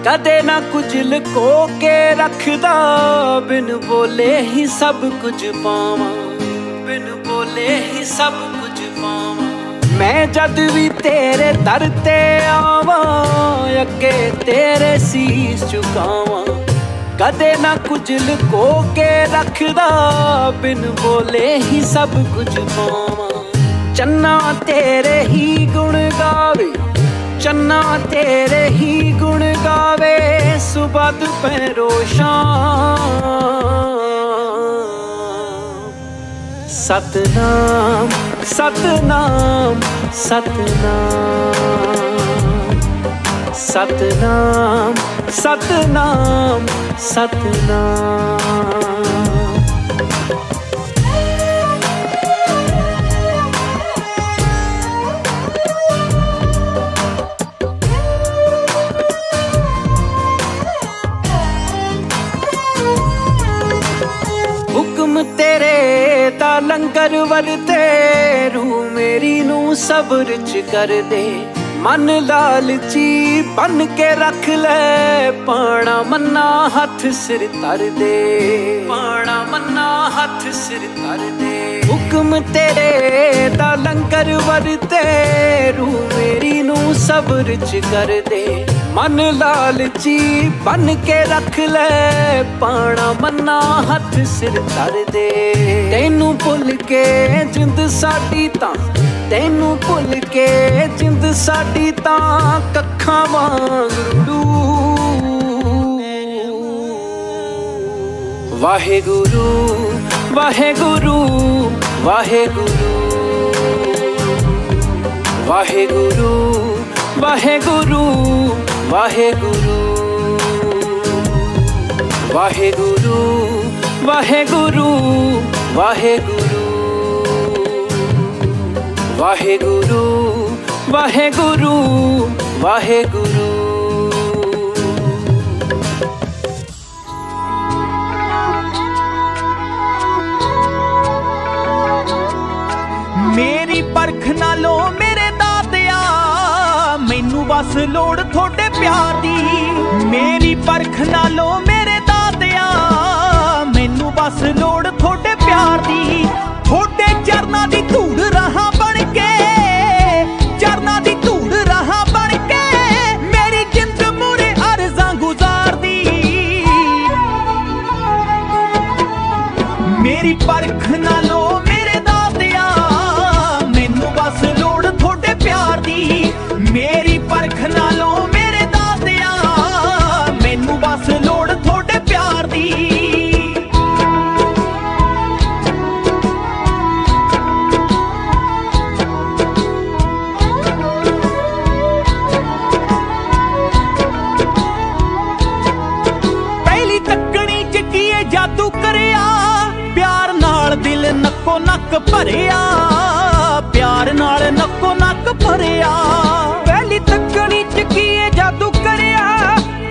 ਕਦੇ ਨਾ ਕੁਝ ਲੁਕੋ ਕੇ ਰੱਖਦਾ, ਬਿਨ ਬੋਲੇ ਹੀ ਸਭ ਕੁਝ ਪਾਵਾਂ। ਬਿਨ ਬੋਲੇ ਹੀ ਸਭ ਕੁਝ ਪਾਵਾਂ। ਮੈਂ ਜਦ ਵੀ ਤੇਰੇ ਦਰ ਤੇ ਆਵਾਂ, ਅੱਗੇ ਤੇਰੇ ਸੀਸ ਝੁਕਾਵਾਂ। ਕਦੇ ਨਾ ਕੁਝ ਲੁਕੋ ਕੇ ਰੱਖਦਾ, ਬਿਨ ਬੋਲੇ ਹੀ ਸਭ ਕੁਝ ਪਾਵਾਂ। ਚੰਨਾ ਤੇਰੇ ਹੀ ਗੁਣ ਗਾਵੇ, ਚੰਨਾ ਤੇਰੇ ਹੀ ਗੁਣ ਗਾਵੇ, ਸੁਬਹ ਦੁਪਹਿਰੋ ਸ਼ਾਮ। ਸਤਨਾਮ ਸਤਨਾਮ ਸਤਨਾਮ ਸਤਨਾਮ। ਸਤਨਾਮ ਸਤਨਾਮ। ਤੇਰੇ ਦਾ ਲੰਗਰ ਵਰਤੇ ਰੂ ਮੇਰੀ ਨੂੰ ਸਬਰ ਚ ਕਰ ਦੇ। ਮਨ ਲਾਲਚੀ ਬਨ ਕੇ ਰੱਖ ਲੈ। ਪਾਣਾ ਮੰਨਾ ਹੱਥ ਸਿਰ ਧਰ ਦੇ। ਪਾਣਾ ਮੰਨਾ ਹੱਥ ਸਿਰ ਧਰ ਦੇ। ਹੁਕਮ ਤੇਰੇ ਦਾ ਲੰਗਰ ਵਰਤੇ। ਰੂ ਮੇਰੀ ਨੂੰ ਸਬਰ ਚ ਕਰ ਦੇ। ਮਨ ਲਾਲਚੀ ਬਨ ਕੇ ਰੱਖ ਲੈ। ਪਾਣਾ ਮੰਨਾ ਹੱਥ ਸਿਰ ਧਰ ਦੇ। ਤੈਨੂੰ ਭੁੱਲ ਕੇ ਜਿੰਦ ਸਾਡੀ ਤਾਂ ਤੈਨੂੰ ਭੁੱਲ ਕੇ ਜਿੰਦ ਸਾਡੀ ਤਾਂ ਕੱਖਾਂ ਵਾਂਗ। ਰੁੱਡੂ ਵਾਹਿਗੁਰੂ ਵਾਹਿਗੁਰੂ ਵਾਹਿਗੁਰੂ। ਵਾਹਿਗੁਰੂ ਵਾਹਿਗੁਰੂ ਵਾਹਿਗੁਰੂ। ਵਾਹਿਗੁਰੂ ਵਾਹਿਗੁਰੂ ਵਾਹਿਗੁਰੂ। ਵਾਹਿਗੁਰੂ ਵਾਹਿਗੁਰੂ ਵਾਹਿਗੁਰੂ। ਮੇਰੀ ਪਰਖ ਨਾਲੋਂ ਮੇਰੇ ਦਾਤਿਆ ਮੈਨੂੰ ਬਸ ਲੋੜ ਥੋੜੇ ਪਿਆਰ ਦੀ। ਮੇਰੀ ਪਰਖ ਨਾਲੋਂ ਮੇਰੇ ਦਾਤਿਆ ਮੈਨੂੰ ਬਸ ਲੋੜ ਥੋੜੇ ਪਿਆਰ ਦੀ। ਥੋੜੇ ਚਰਨਾਂ ਦੀ ਧੂੜ ਨੱਕ ਭਰਿਆ, ਪਿਆਰ ਨਾਲ ਨੱਕੋ ਨੱਕ ਭਰਿਆ। ਪਹਿਲੀ ਤੱਕਣੀ ਚ ਕੀਏ ਜਾਦੂ ਕਰਿਆ,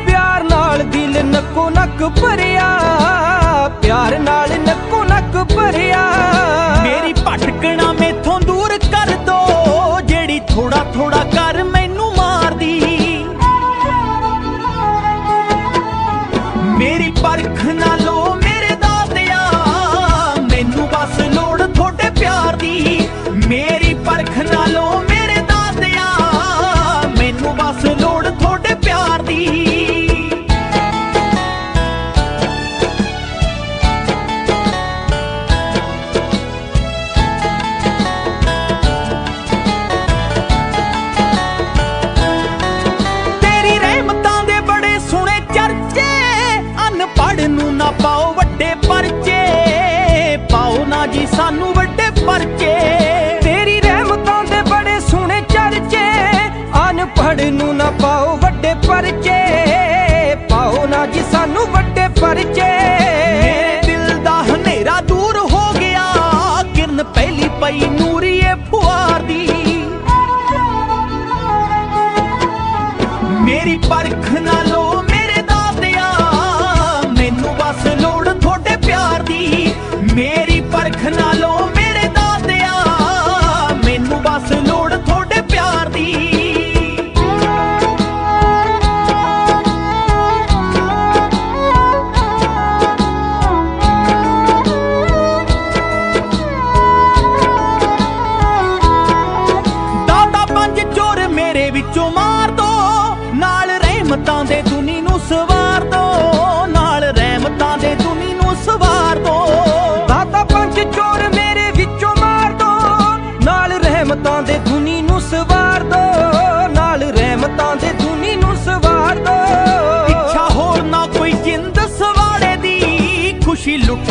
ਪਿਆਰ ਨਾਲ ਦਿਲ ਨੱਕੋ ਨੱਕ ਭਰਿਆ।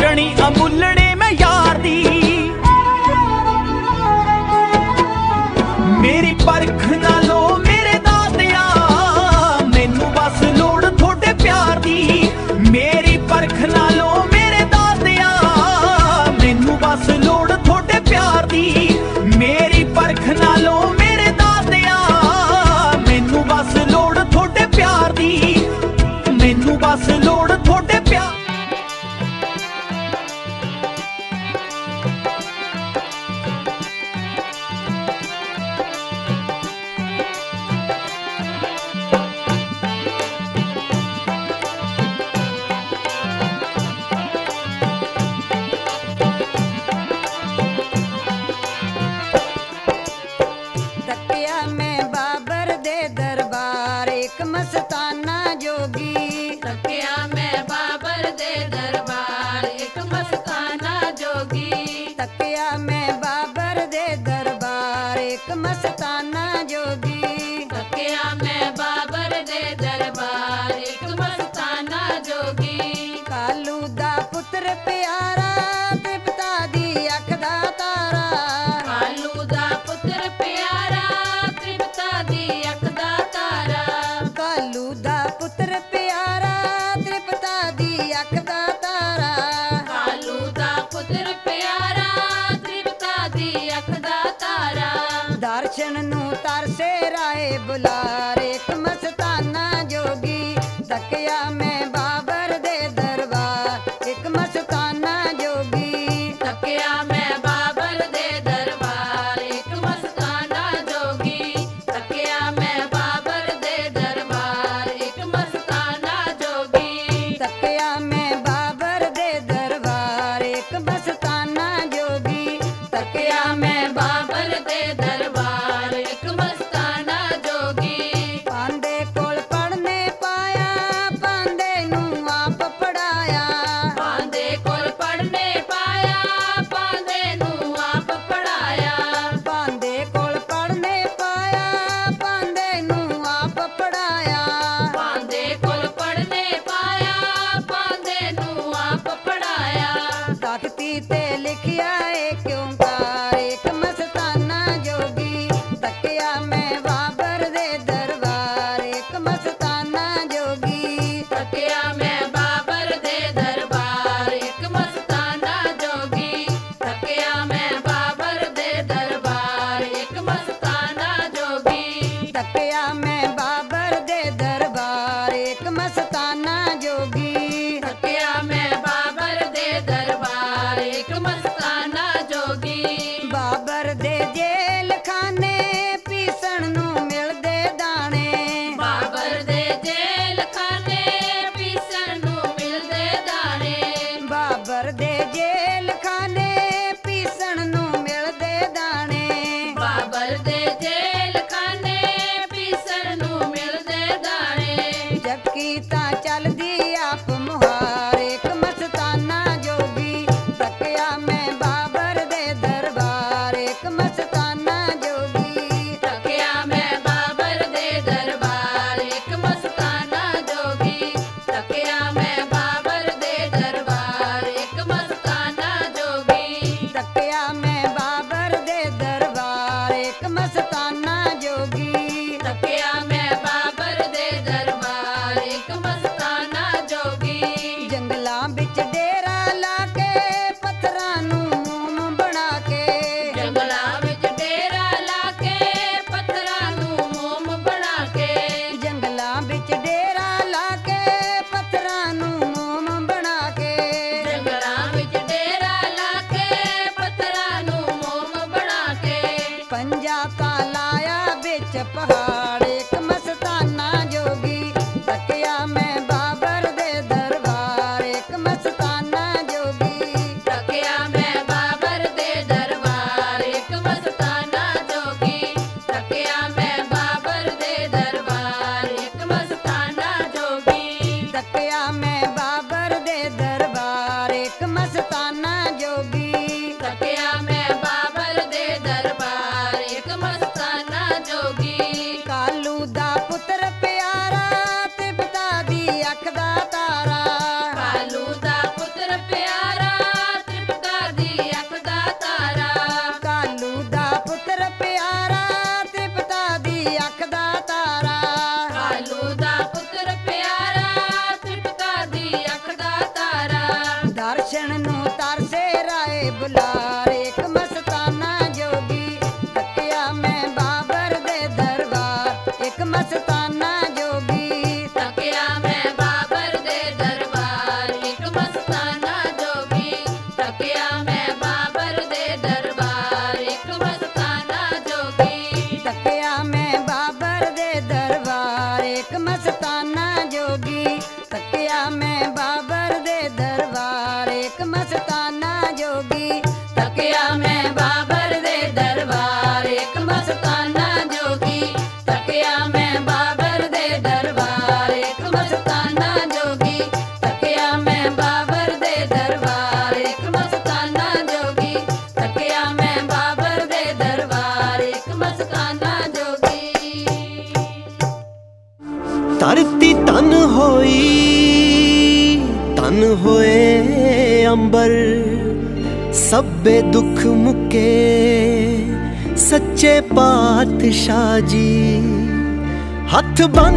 ਬਖਸ਼ਣੀ ਅਮੁੱਲਣੀ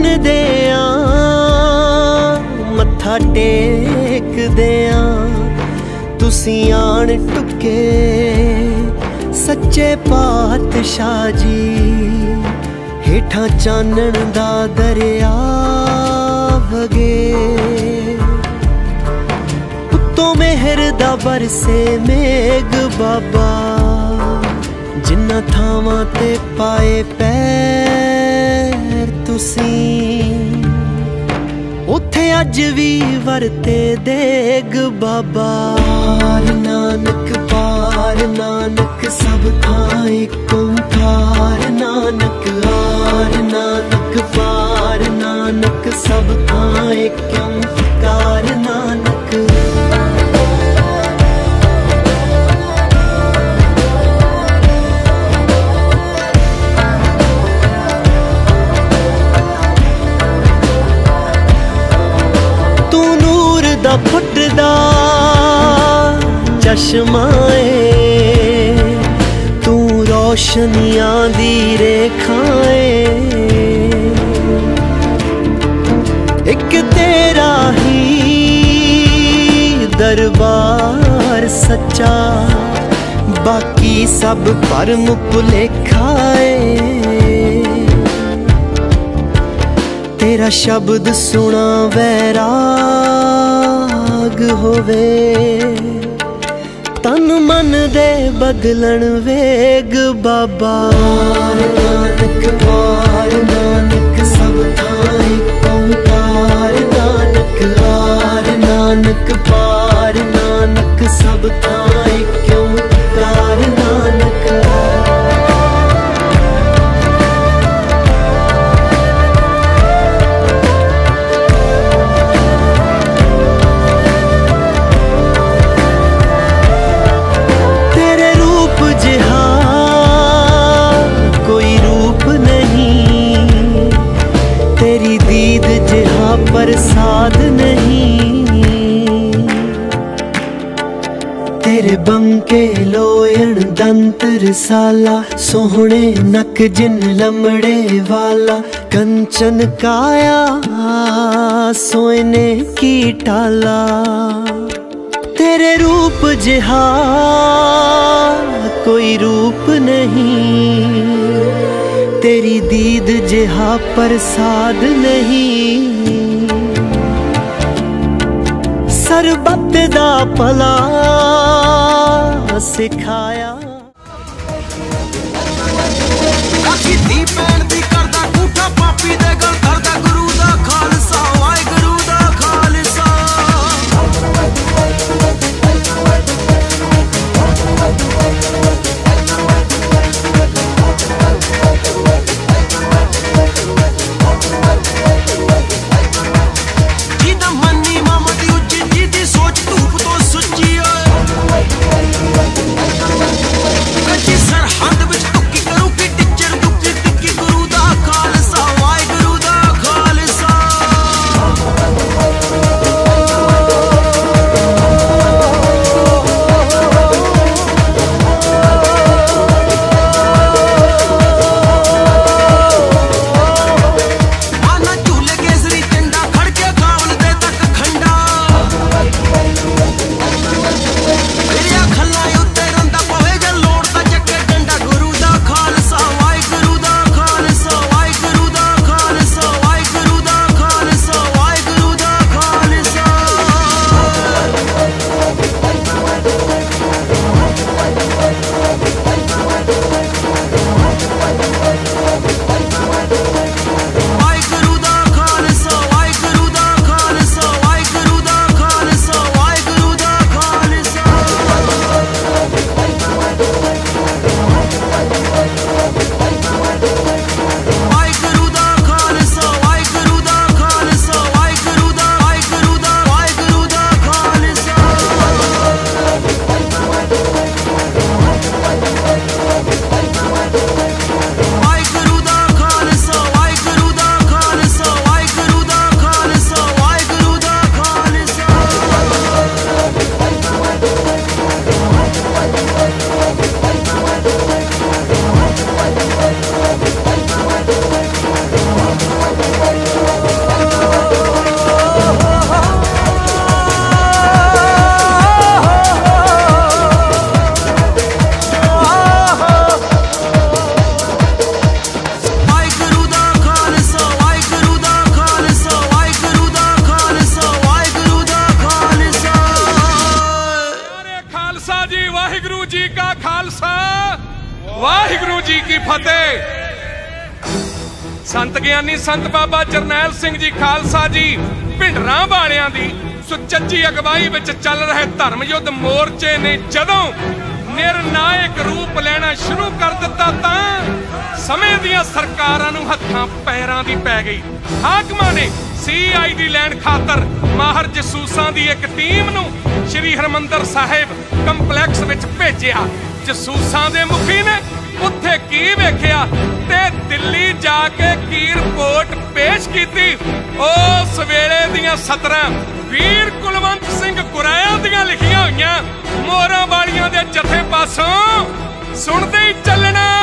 ਹੱਥ ਆ ਮੱਥਾ ਟੇਕਦੇ ਆ ਤੁਸੀਂ ਆਣ ਟੁਕੇ ਸੱਚੇ ਪਾਤਸ਼ਾਹ ਜੀ। ਹੇਠਾਂ ਚਾਨਣ ਦਾ ਦਰਿਆ ਵਗੇ। ਉੱਤੋਂ ਮਿਹਰ ਦਾ ਬਰਸੇ ਮੇਗ ਬਾਬਾ, ਜਿੰਨਾ ਥਾਵਾਂ ਤੇ ਪਾਏ ਪੈਰ ਤੁਸੀਂ ਉੱਥੇ ਅੱਜ ਵੀ ਵਰਤੇ ਦੇਗ ਬਾਬਾ। ਨਾਨਕ, ਪਾਰ ਨਾਨਕ, ਸਭ ਥਾਂ ਇੱਕ ਓੰਕਾਰ ਨਾਨਕ, ਆਰ ਨਾਨਕ, ਪਾਰ ਨਾਨਕ, ਸਭ ਥਾਂ ਇੱਕ ਓੰਕਾਰ ਨਾਨਕ ਫੁੱਟਦਾ ਚਸ਼ਮਾ ਏ ਤੂੰ ਰੋਸ਼ਨੀਆਂ ਦੀ ਰੇਖਾ ਏ ਇੱਕ ਤੇਰਾ ਹੀ ਦਰਬਾਰ ਸੱਚਾ। ਬਾਕੀ ਸਭ ਪਰਮ ਭੁਲੇਖਾ ਏ ਤੇਰਾ ਸ਼ਬਦ ਸੁਣਾ ਵੈਰਾ ਵੈਰਾਗ ਹੋਵੇ, ਤਨ ਮਨ ਦੇ ਬਦਲਣ ਵੇਗ ਬਾਬਾ। ਨਾਨਕ ਵਾਰ, ਨਾਨਕ ਸਭ ਥਾਂ ਇੱਕ ਓੰਕਾਰ ਨਾਨਕ ਆਰ ਨਾਨਕ ਪਾਰ, ਨਾਨਕ ਸਭ ਥਾਂ ਇੱਕ ਓੰਕਾਰ ਨਾਨਕ ਜਿਹਾ ਪ੍ਰਸਾਦ ਨਹੀਂ ਤੇਰੇ ਬੰਕੇ ਲੋਇਣ ਦੰਤ ਰਸਾਲਾ ਸੋਹਣੇ ਨਕ ਜਿਨ ਲਮੜੇ ਵਾਲਾ ਕੰਚਨ ਕਾਇਆ ਸੋਇਨੇ ਕੀ ਟਾਲਾ ਤੇਰੇ ਰੂਪ ਜਿਹਾ ਕੋਈ ਰੂਪ ਨਹੀਂ ਤੇਰੀ ਦੀਦ ਜਿਹਾ ਪ੍ਰਸਾਦ ਨਹੀਂ ਸਰਬੱਤ ਦਾ ਭਲਾ ਸਿਖਾਇਆ। ਆਖੀ ਧੀ ਭੈਣ ਦੀ ਕਰਦਾ ਕੂਠਾ ਪਾਪੀ ਦੇ ਗਲ ਸ੍ਰੀ ਸੰਤ ਬਾਬਾ ਜਰਨੈਲ ਸਿੰਘ ਜੀ ਖਾਲਸਾ ਜੀ ਭਿੰਡਰਾਂ ਵਾਲਿਆਂ ਦੀ ਸੁਚੱਜੀ ਅਗਵਾਈ ਵਿੱਚ ਚੱਲ ਰਹੇ ਧਰਮ ਯੁੱਧ ਮੋਰਚੇ ਨੇ ਜਦੋਂ ਨਿਰਨਾਇਕ ਰੂਪ ਲੈਣਾ ਸ਼ੁਰੂ ਕਰ ਦਿੱਤਾ ਤਾਂ ਸਮੇਂ ਦੀਆਂ ਸਰਕਾਰਾਂ ਨੂੰ ਹੱਥਾਂ ਪੈਰਾਂ ਦੀ ਪੈ ਗਈ। ਹਾਕਮਾਂ ਨੇ ਸੀਆਈਡੀ ਲੈਣ ਖਾਤਰ ਮਾਹਰ ਜਸੂਸਾਂ ਦੀ ਇੱਕ ਟੀਮ ਨੂੰ ਸ੍ਰੀ ਹਰਮੰਦਰ ਸਾਹਿਬ ਕੰਪਲੈਕਸ ਵਿੱਚ ਭੇਜਿਆ। ਜਸੂਸਾਂ ਦੇ ਮੁਖੀ ਨੇ ਉੱਥੇ ਕੀ ਵੇਖਿਆ? ਦਿੱਲੀ ਜਾ ਕੇ ਕੀ ਰਿਪੋਰਟ ਪੇਸ਼ ਕੀਤੀ? ਉਸ ਵੇਲੇ ਦੀਆਂ 17 ਵੀਰ ਕੁਲਵੰਤ ਸਿੰਘ ਗੁਰਾਇਆ ਦੀਆਂ ਲਿਖੀਆਂ ਹੋਈਆਂ। ਮੋਹਰਾਂ ਵਾਲੀਆਂ ਦੇ ਜਥੇ ਪਾਸੋਂ ਸੁਣਦੇ ਹੀ ਚੱਲਣਾ।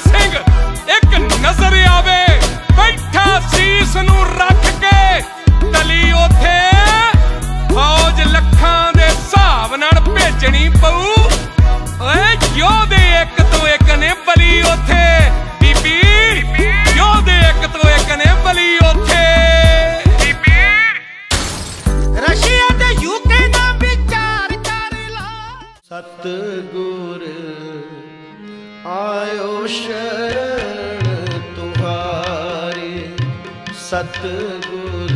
ਸਿੰਘ ਇੱਕ ਨਜ਼ਰ ਆਵੇ ਬੈਠਾ ਸੀਸ ਨੂੰ ਰਾ ਸਤਗੁਰ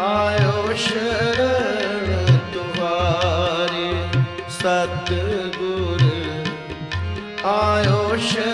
ਆਇਓ ਸ਼ਰਨ ਤੁਹਾਰੇ ਸਤਗੁਰ ਆਇਓ ਸ਼ਰਨ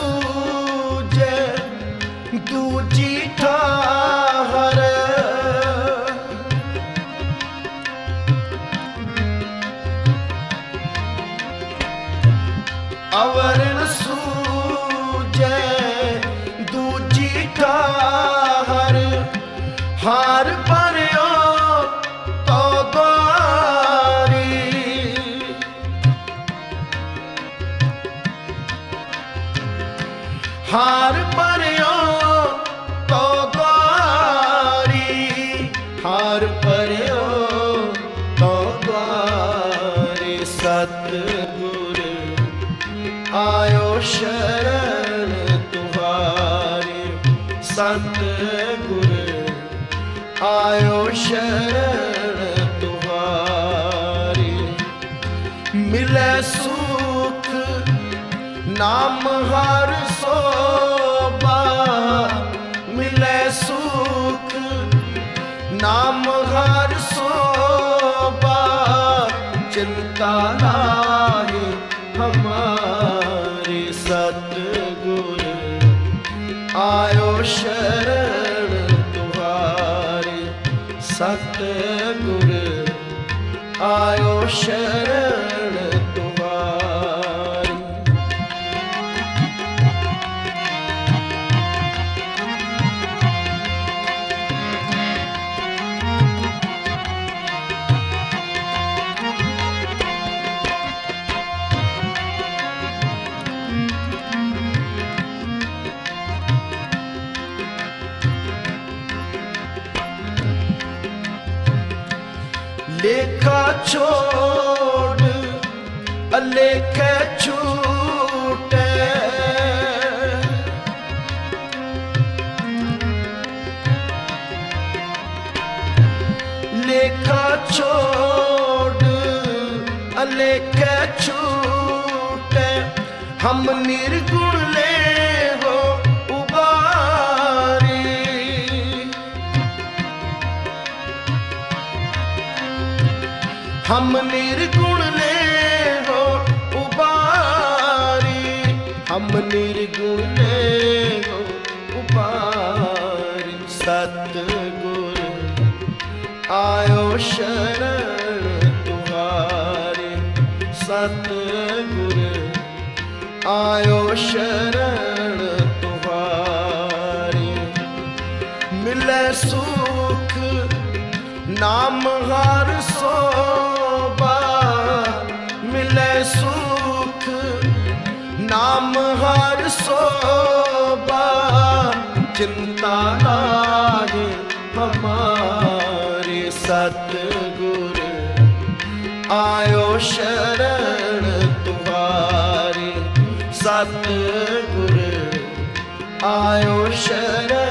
ਹਮ ਨਿਰਗੁਣ ਲੈ ਹੋ ਉਬਾਰੀ। ਹਮ ਨਿਰਗੁਣ ਲੈ ਹੋ ਉਬਾਰੀ। ਹਮ ਨਿਰਗੁਣ ਲੈ ਹੋ ਉਬਾਰੀ। ਸਤਗੁਰ, ਆਇਓ ਸ਼ਰਨ ਆਇਓ ਸ਼ਰਨ ਤੁਹਾਰੀ। ਮਿਲੇ ਸੁਖ, ਨਾਮ ਹਰ ਸੋਬਾ ਮਿਲੇ ਸੁਖ, ਨਾਮ ਹਰ ਸੋਬਾ ਚਿੰਤਾ ਲਾਗੇ ਆਇਓ ਸ਼ਰਨ ਸਤ ਗੁਰ ਆਇਓ ਸ਼ਰਨ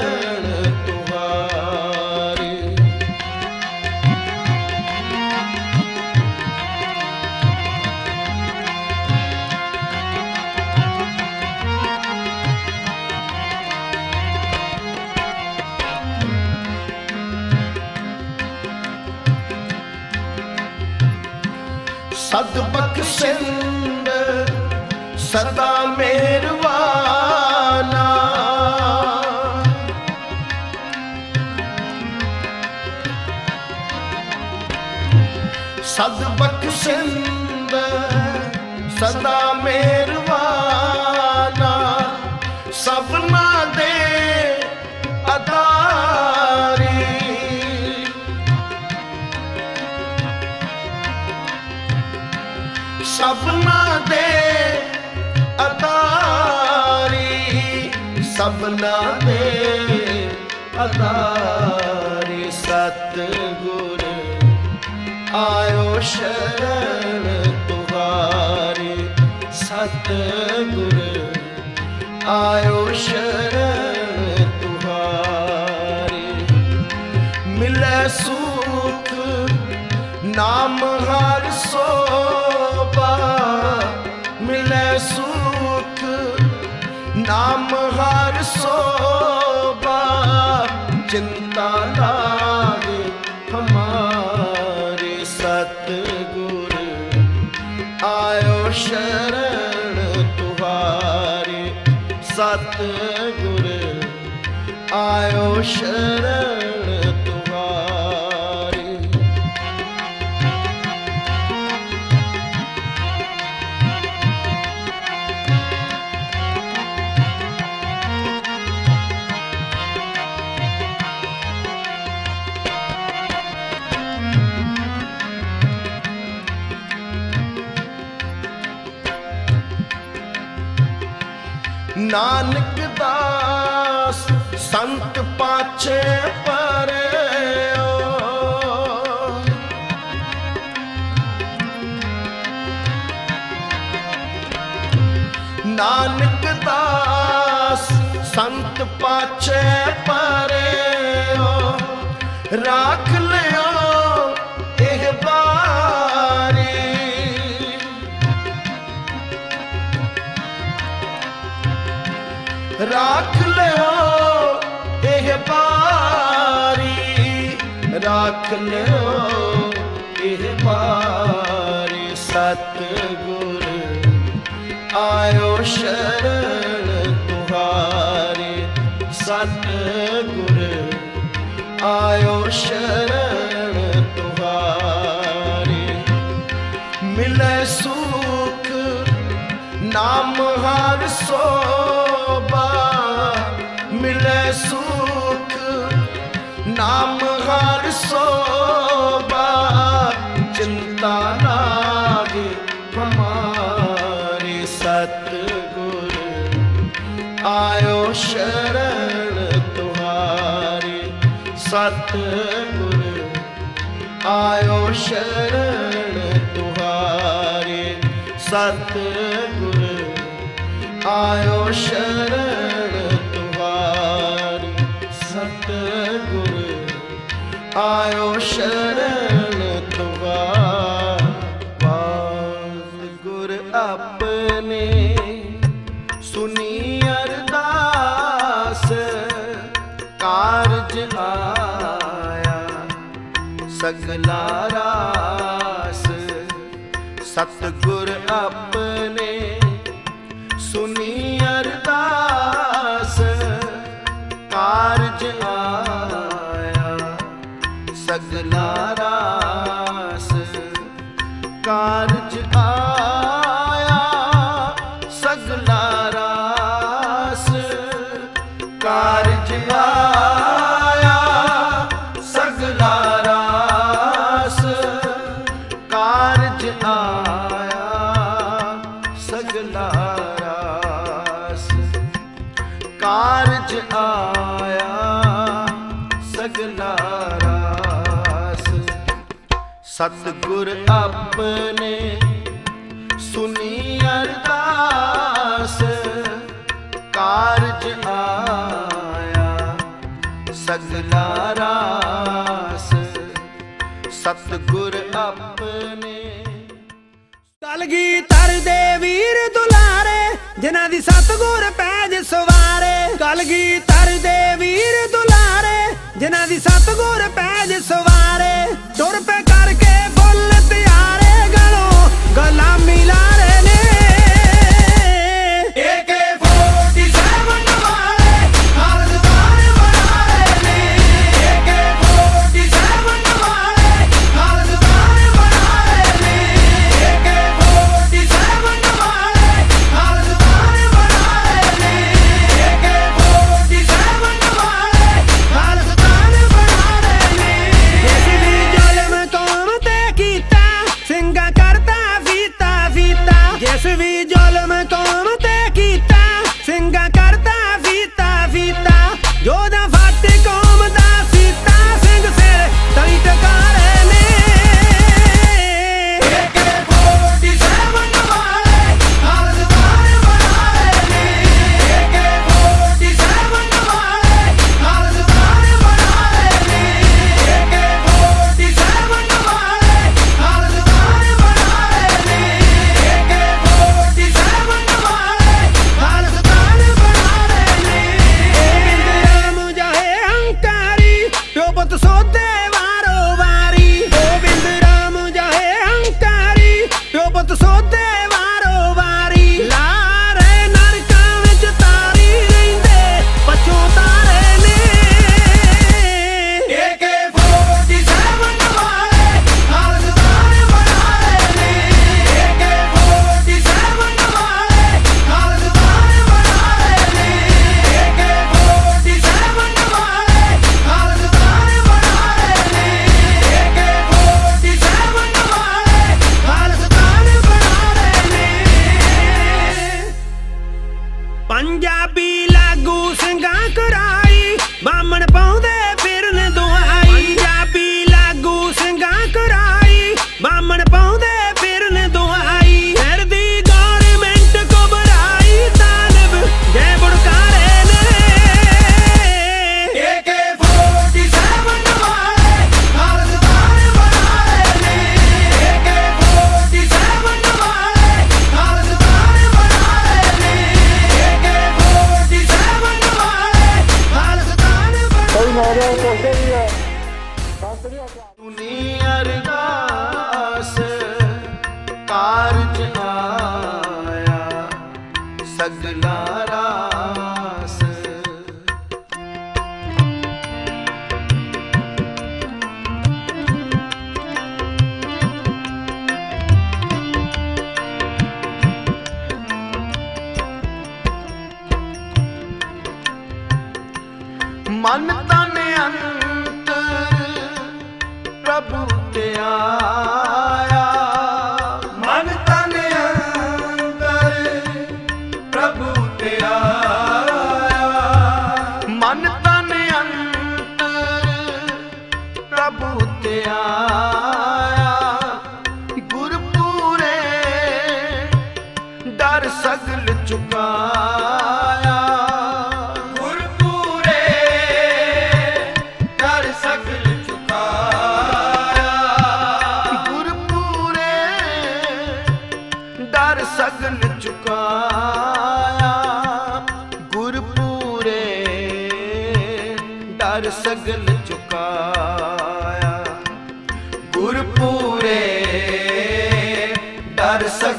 Hashem ਸ਼ਰਨ ਤੁਹਾਰੀ ਸਤਗੁਰ, ਆਇਓ ਸ਼ਰਨ ਤੁਹਾਰੀ ਮਿਲੇ ਸੁਖ, ਨਾਮ ਹਰ ਸੋਭਾ। ਮਿਲੇ ਸੁਖ, ਨਾਮ ਹਰ ਸੋਭਾ। ਚਿੰਤਾ ਸਤਗੁਰ ਆਇਓ ਸ਼ਰਨ ਨਾਨਕ ਦਾਸ ਸੰਤ ਪਾਛੇ ਪਰਿਓ। ਨਾਨਕ ਦਾਸ ਸੰਤ ਪਾਛੇ ਪਰਿਓ। ਰਾਖ ਰਾਖ ਲਿਓ, ਇਹ ਬਾਰੀ ਰੱਖ ਲਿਓ, ਇਹ ਬਾਰੀ ਸਤਗੁਰ। ਆਇਓ ਸ਼ਰਨ ਤੁਹਾਰੇ, ਸਤਗੁਰ। ਆਇਓ ਸ਼ਰਨ ਤੁਹਾਰੇ। ਮਿਲੇ ਸੁਖ, ਨਾਮ ਹਰ ਸੋਭਾ ਹਰ ਸੋਭਾ, ਚਿੰਤਾ ਲਾਗੇ ਹਮਾਰੇ ਸਤਗੁਰ। ਆਇਓ ਸ਼ਰਨ ਤੁਹਾਰੇ ਸਤਗੁਰ। ਆਇਓ ਸ਼ਰਨ ਤੁਹਾਰੇ ਸਤਗੁਰ। ਆਇਓ ਆਇਓ ਸ਼ਰਨ ਤੁਹਾਰ ਵਾਹਿਗੁਰ ਆਪਣੇ ਸੁਨੀ ਅਰਦਾਸ ਕਾਰਜ ਆਇਆ ਸਗਲਾ ਰਾਸ। ਸਤਗੁਰ ਆਪਣੇ ਸੁਨੀ ਗੁਰ ਆਪਣੇ ਸੁਨੀ ਅਰਦਾਸ, ਕਾਰਜ ਆਇਆ ਸਗਲਾ ਰਾਸ। ਸਤ ਗੁਰ ਆਪਣੇ ਤਲਗੀ ਤਰ ਦੇ ਵੀਰ ਦੁਲਾਰੇ, ਜਿਨ੍ਹਾਂ ਦੀ ਸਤ ਗੁਰ ਪੈਜ ਸਵਾਰੇ। ਕਲਗੀ ਤਰ ਦੇ ਵੀਰ ਦੁਲਾਰੇ, ਜਿਨ੍ਹਾਂ ਦੀ ਸਤ ਗੁਰ ਪੈਜ ਸਵਾਰੇ।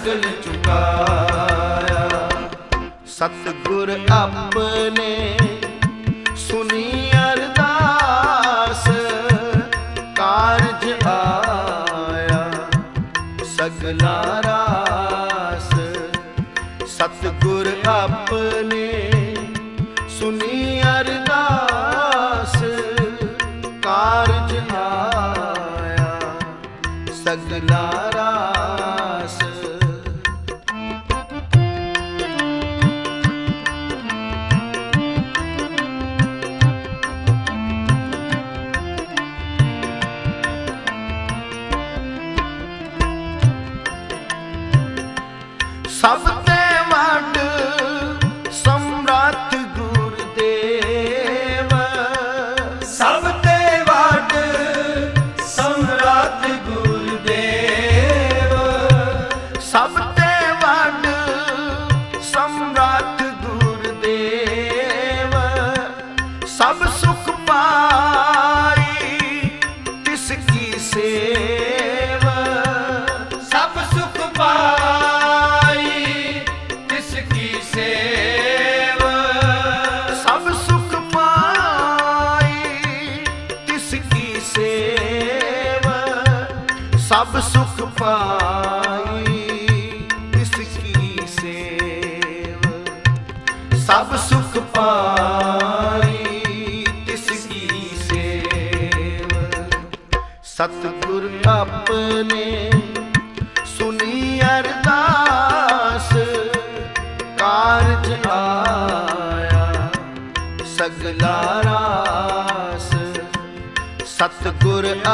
ਸਗਲ ਚੁਕਾਇਆ। ਸਤਗੁਰ ਆਪਣੇ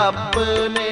ਰੱਬ ਨੇ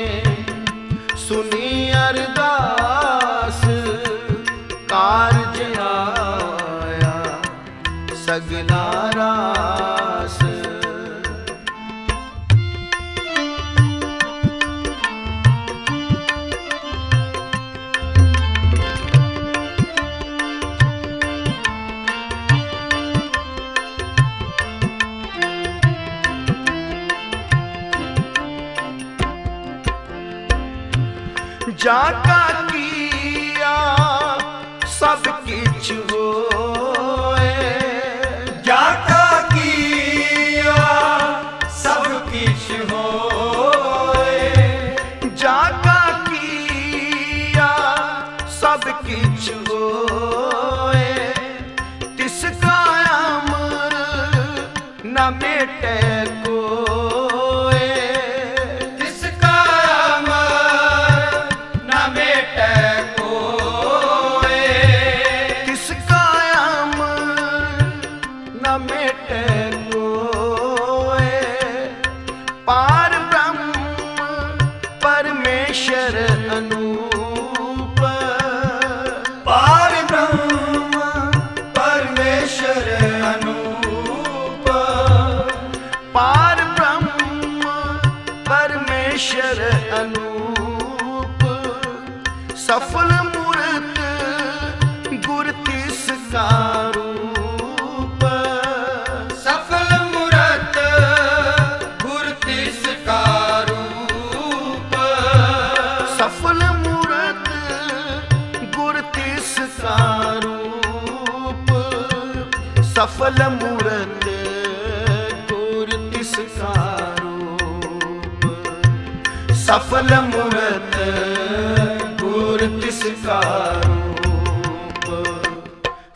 ਸਫਲ ਮੂਰਤ ਗੁਰ ਤਿਸ ਕਾ ਰੂਪ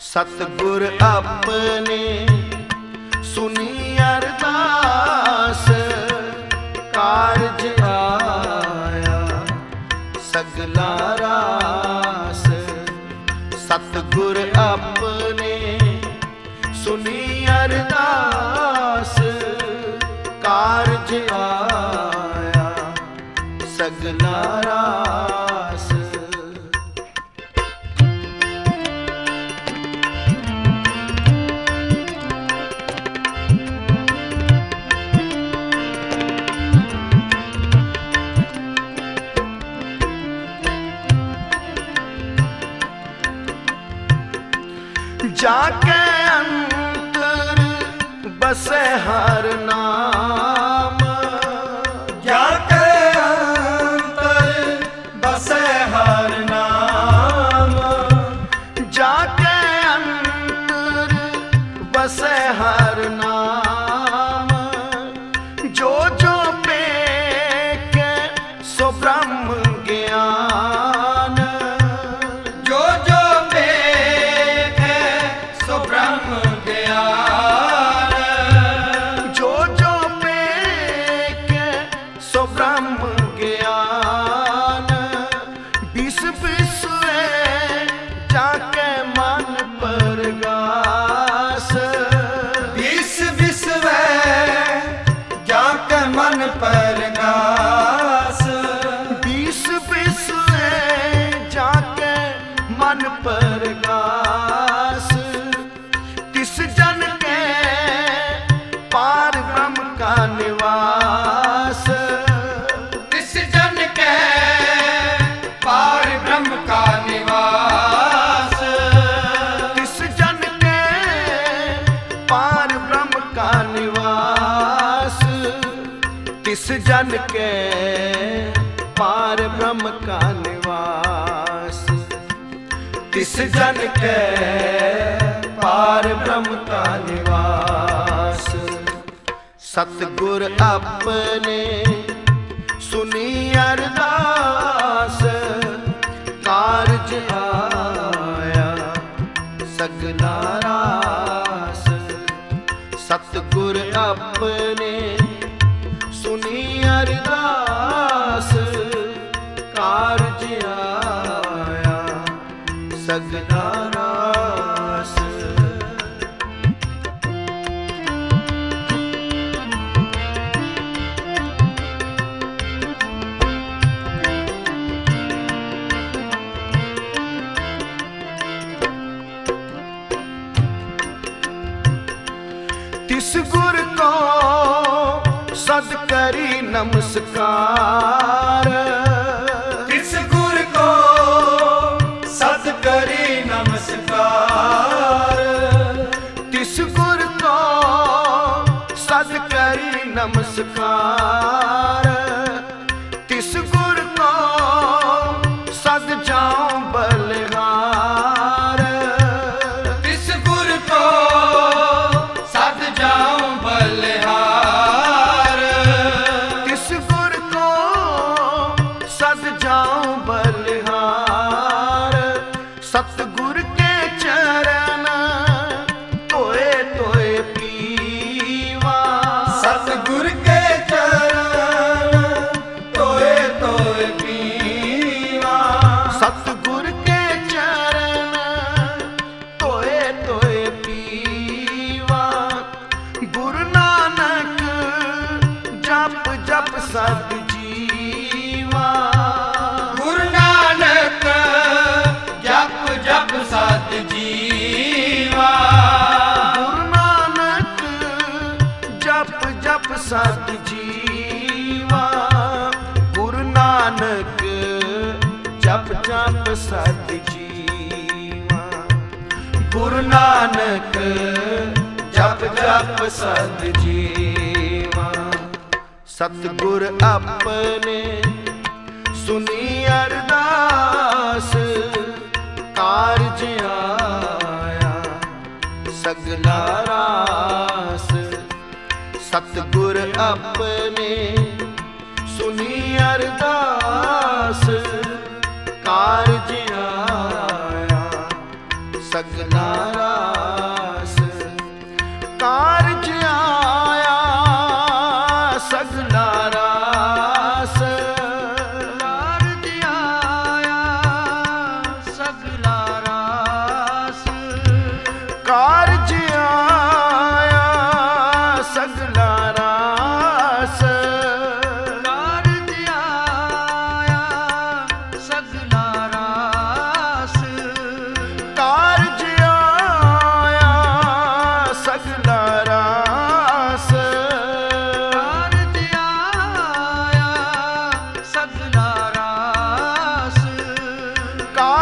ਸਤਗੁਰ ਆਪਣੇ ਸੁਣੀ ਅਰਦਾਸ ਕਾਰਜ serra. जन के पार ब्रह्म का निवास सतगुर अपने सुनी अरदास कारज आया सगला रास सतगुर अपने का ਸਤ ਜੀਵਾ। ਗੁਰੂ ਨਾਨਕ, ਜਪ ਜਪ ਸਤ ਜੀਵਾ। ਸਤਗੁਰ ਆਪਣੇ ਸੁਨੀ ਅਰਦਾਸ, ਕਾਰਜ ਆਇਆ, ਸਗਲਾ ਰਾਸ। ਸਤਗੁਰ ਆਪਣੇ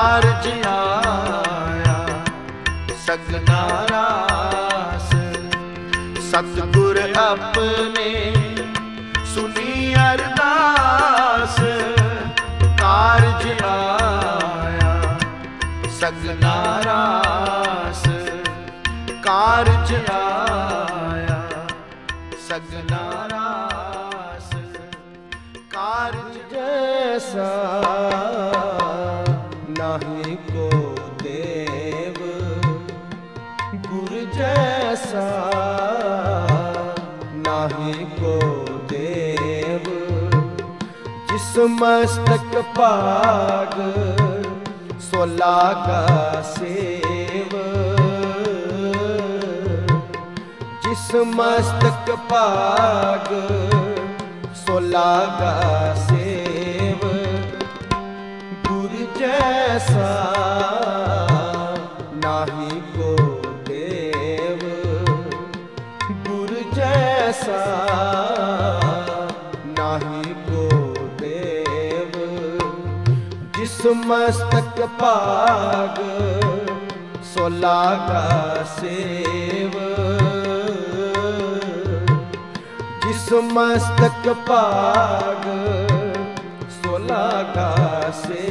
ਕਾਰਜ ਆਇਆ। ਸਗਨਾ ਰਾਸ। ਸਤਗੁਰ ਆਪਣੇ ਸੁਣੀ ਅਰਦਾਸ। ਕਾਰਜ ਆਇਆ। ਸਗਨਾ ਰਾਸ। ਕਾਰਜ ਆਇਆ। ਸਗਨਾ ਰਾਸ। ਕਾਰਜ ਜੈਸਾ। ਸੁਮਸਤਕ ਭਾਗ ਸੋਲਾ ਕਾ ਸੇਵ। ਜਿਸ ਮਸਤਕ ਭਾਗ ਸੋਲਾ ਕਾ ਸੇਵ। ਗੁਰ ਜੈਸਾ ਜਿਸ ਮਸਤਕ ਭਾਗ ਸੋ ਲਾਗਾ ਸੇਵ। ਜਿਸ ਮਸਤਕ ਭਾਗ ਸੋ ਲਾਗਾ ਸੇਵ।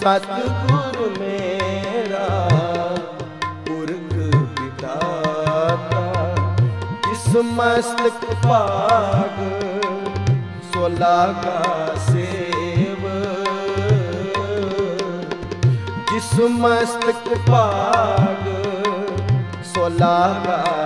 ਸਤਿਗੁਰ ਮੇਰਾ, ਪੁਰਖ ਵਿਦਾਤਾ ਇਸ ਮਸਤਕ ਭਾਗ ਸੋ ਲਾਗਾ ਸੇਵ। ਜਿਸ ਮਸਤਕ ਭਾਗ ਸੋ ਲਾਗਾ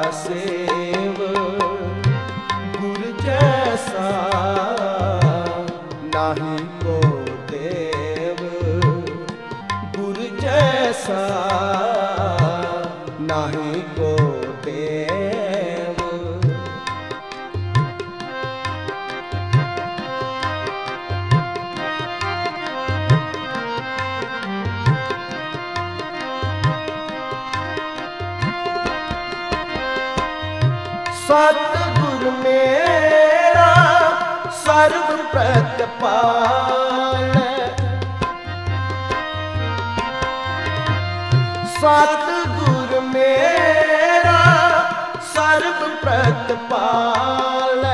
ਸਰਬ ਪ੍ਰਤਪਾਲ। ਸਤਿਗੁਰ ਮੇਰਾ ਸਰਬ ਪ੍ਰਤਪਾਲ।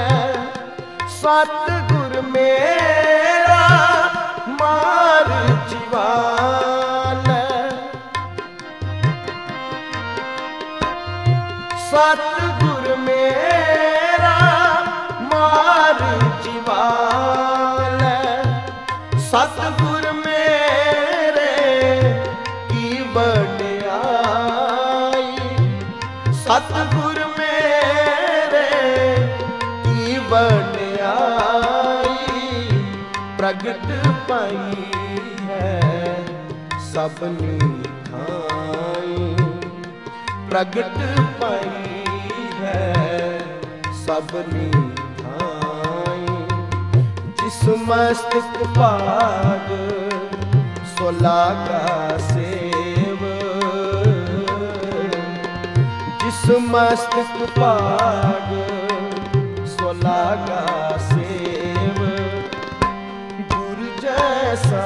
ਸਤਿਗੁਰ ਮੇਰਾ ਮਾਰ ਜੀਵਾਲ। ਸਤਿਗੁਰ ਸਭਨੀ ਥਾਈ ਪ੍ਰਗਟ ਪਾਈ ਹੈ ਸਭਨੀ ਥਾਈ ਜਿਸ ਮਸਤਕ ਭਾਗ ਸੋ ਲਾਗਾ ਸੇਵ। ਜਿਸ ਮਸਤਕ ਭਾਗ ਸੋ ਲਾਗਾ ਸੇਵ। ਗੁਰ ਜੈਸਾ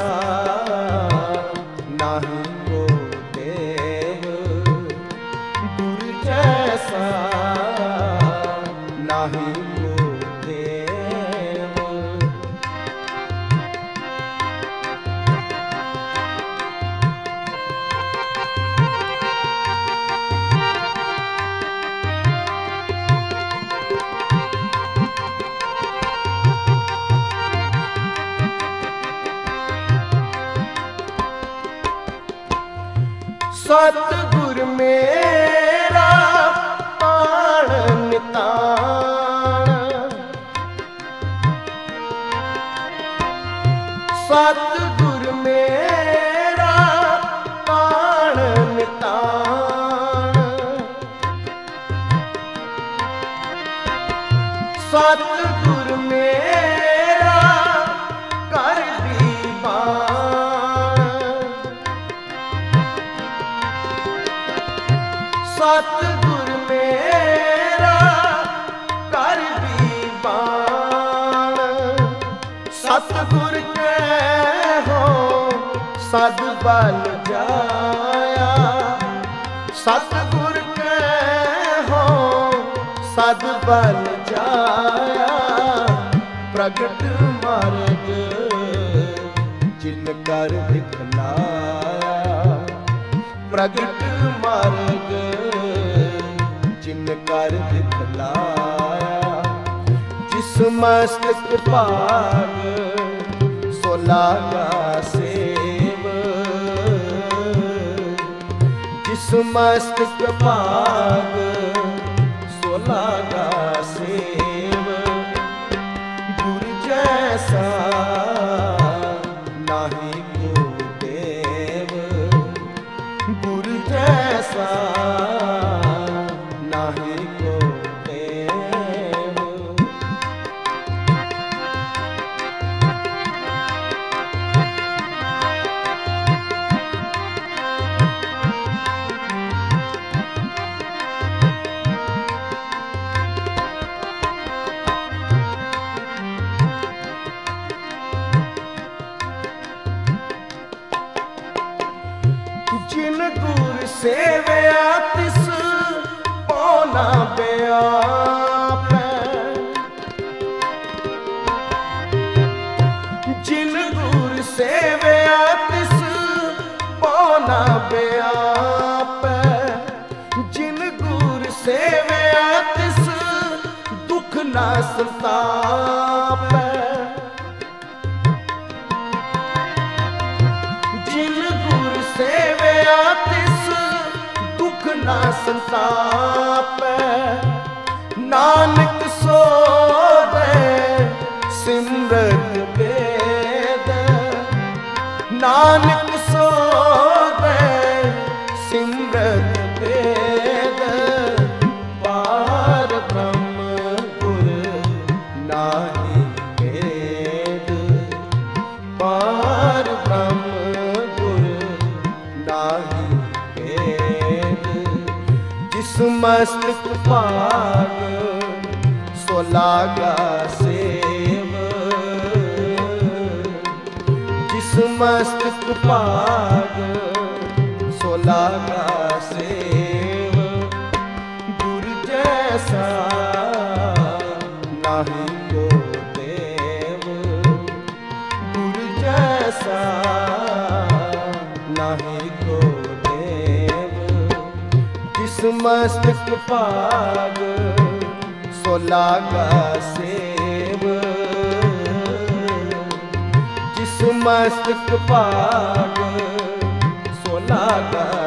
ਬਲ ਜਾਇਆ। ਪ੍ਰਗਟ ਮਾਰਗ ਜਿਨ ਕਰ ਦਿਖਲਾਇਆ ਪ੍ਰਗਟ ਮਾਰਗ ਜਿਨ ਕਰ ਦਿਖਲਾਇਆ ਜਿਸ ਮਸਤਕ ਭਾਗ ਸੋ ਲਾਗਾ ਸੇਵ। ਜਿਸ ਮਸਤਕ ਭਾਗ 나 ਮਸਤਕ ਭਾਗ, ਸੋਲਾ ਕਾ ਸੇਵ। ਗੁਰ ਜੈਸਾ ਨਾਹੀ ਕੋ ਦੇਵ। ਗੁਰ ਜੈਸਾ ਨਾਹੀ ਕੋ ਦੇਵ। ਕਿਸ ਮਸਤਕ ਭਾਗ, ਸੋਲਾ ਕਾ ਸੇਵ। ਮਸਤਕ ਭਾਗ ਸੋਲਾ ਦਾ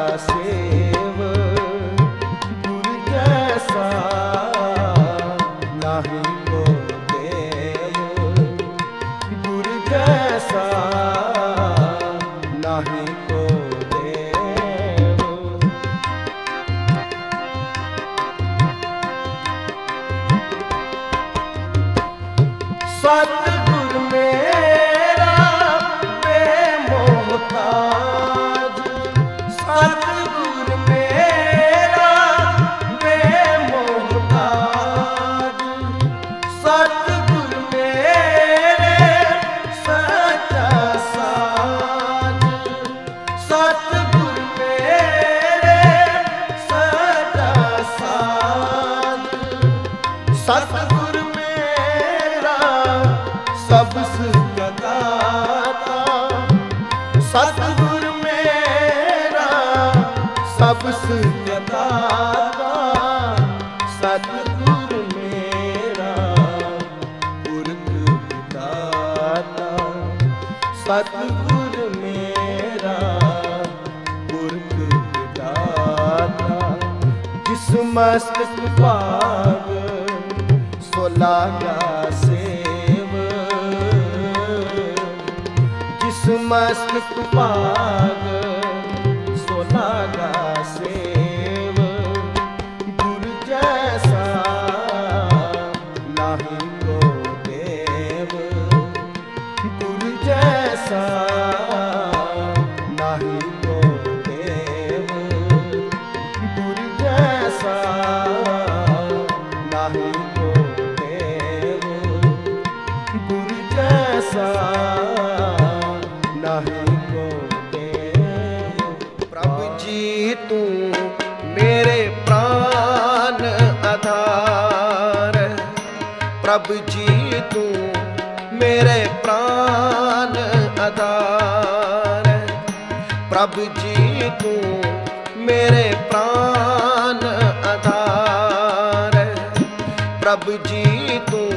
ਮਸਤਕ ਪਾਰ ਮੇਰੇ ਪ੍ਰਾਨ ਅਦਾਰ ਪ੍ਰਭ ਜੀ, ਤੂੰ ਮੇਰੇ ਪ੍ਰਾਨ ਅਦਾਰ ਪ੍ਰਭ ਜੀ, ਤੂੰ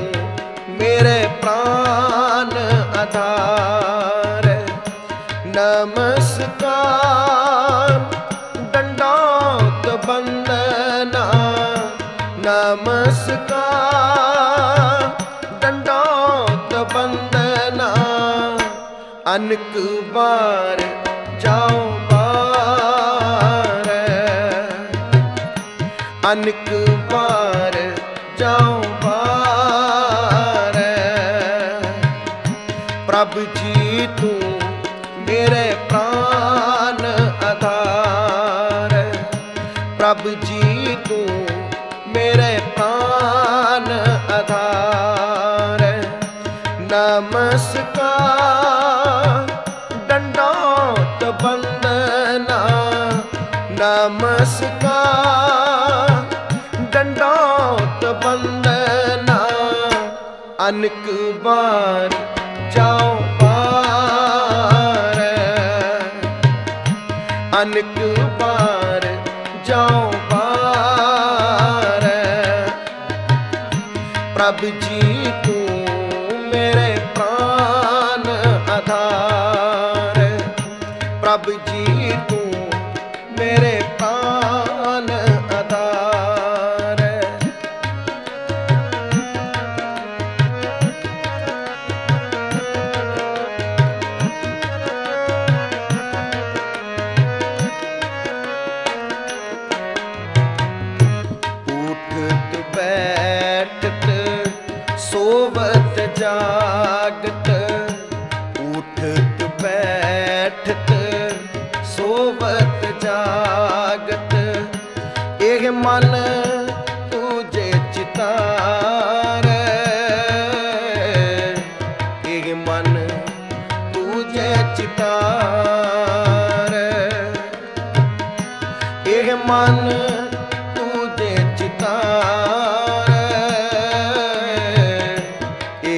ਮੇਰੇ ਪ੍ਰਾਨ ਆਧਾਰ ਨਮਨ ਅਨਕ ਬਾਰ ਜਾਉ ਬਾਰ ਅਨਕ ਬਾਰ ਜਾਉ ਬਾਰ ਪ੍ਰਭ ਜੀ ਤੂੰ ਮੇਰੇ ਪ੍ਰਾਨ ਆਧਾਰ। ਪ੍ਰਭ ਜੀ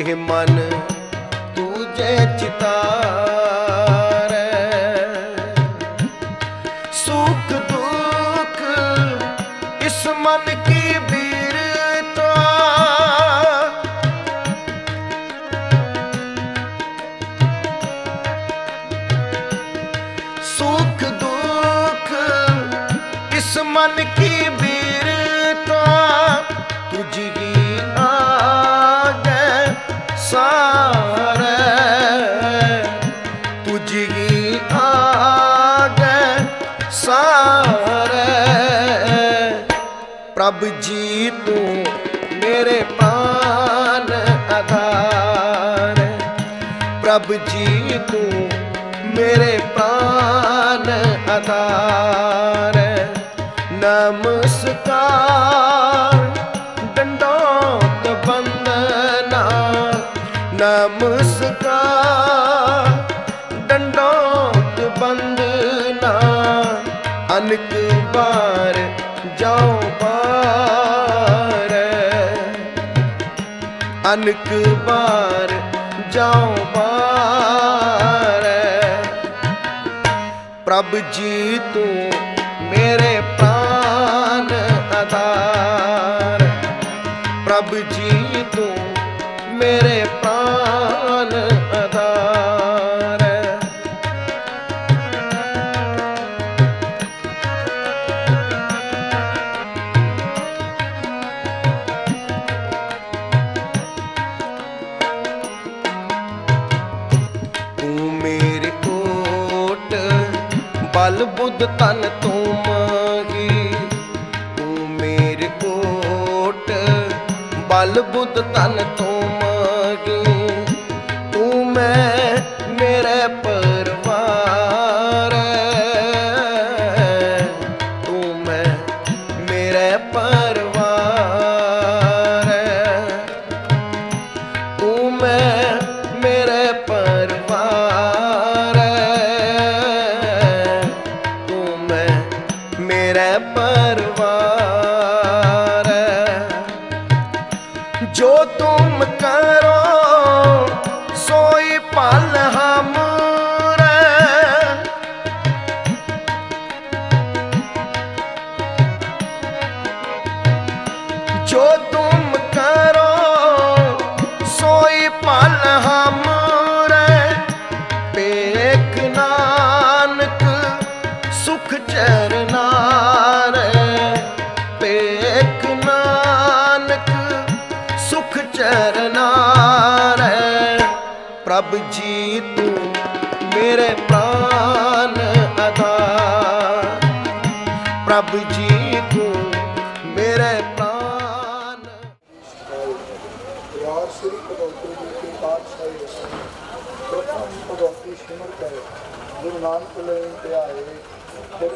ਇਹ ਮਨ ਤੂੰ ਜੈ ਚਿਤਾ ਰੱਬ ਜੀ ਤੂੰ ਮੇਰੇ ਮਾਨ ਆਧਾਰ। ਪ੍ਰਭ ਜੀ ਤੂੰ ਮੇਰੇ ਪ੍ਰਾਨ ਆਧਾਰ। ਨਮਸਕਾਰ ਨਾਨਕ ਬਾਰ ਜਾਉ ਬਾਰੈ। ਪ੍ਰਭ ਜੀ ਤੂੰ ਬਲ ਬੁੱਧ ਤਨ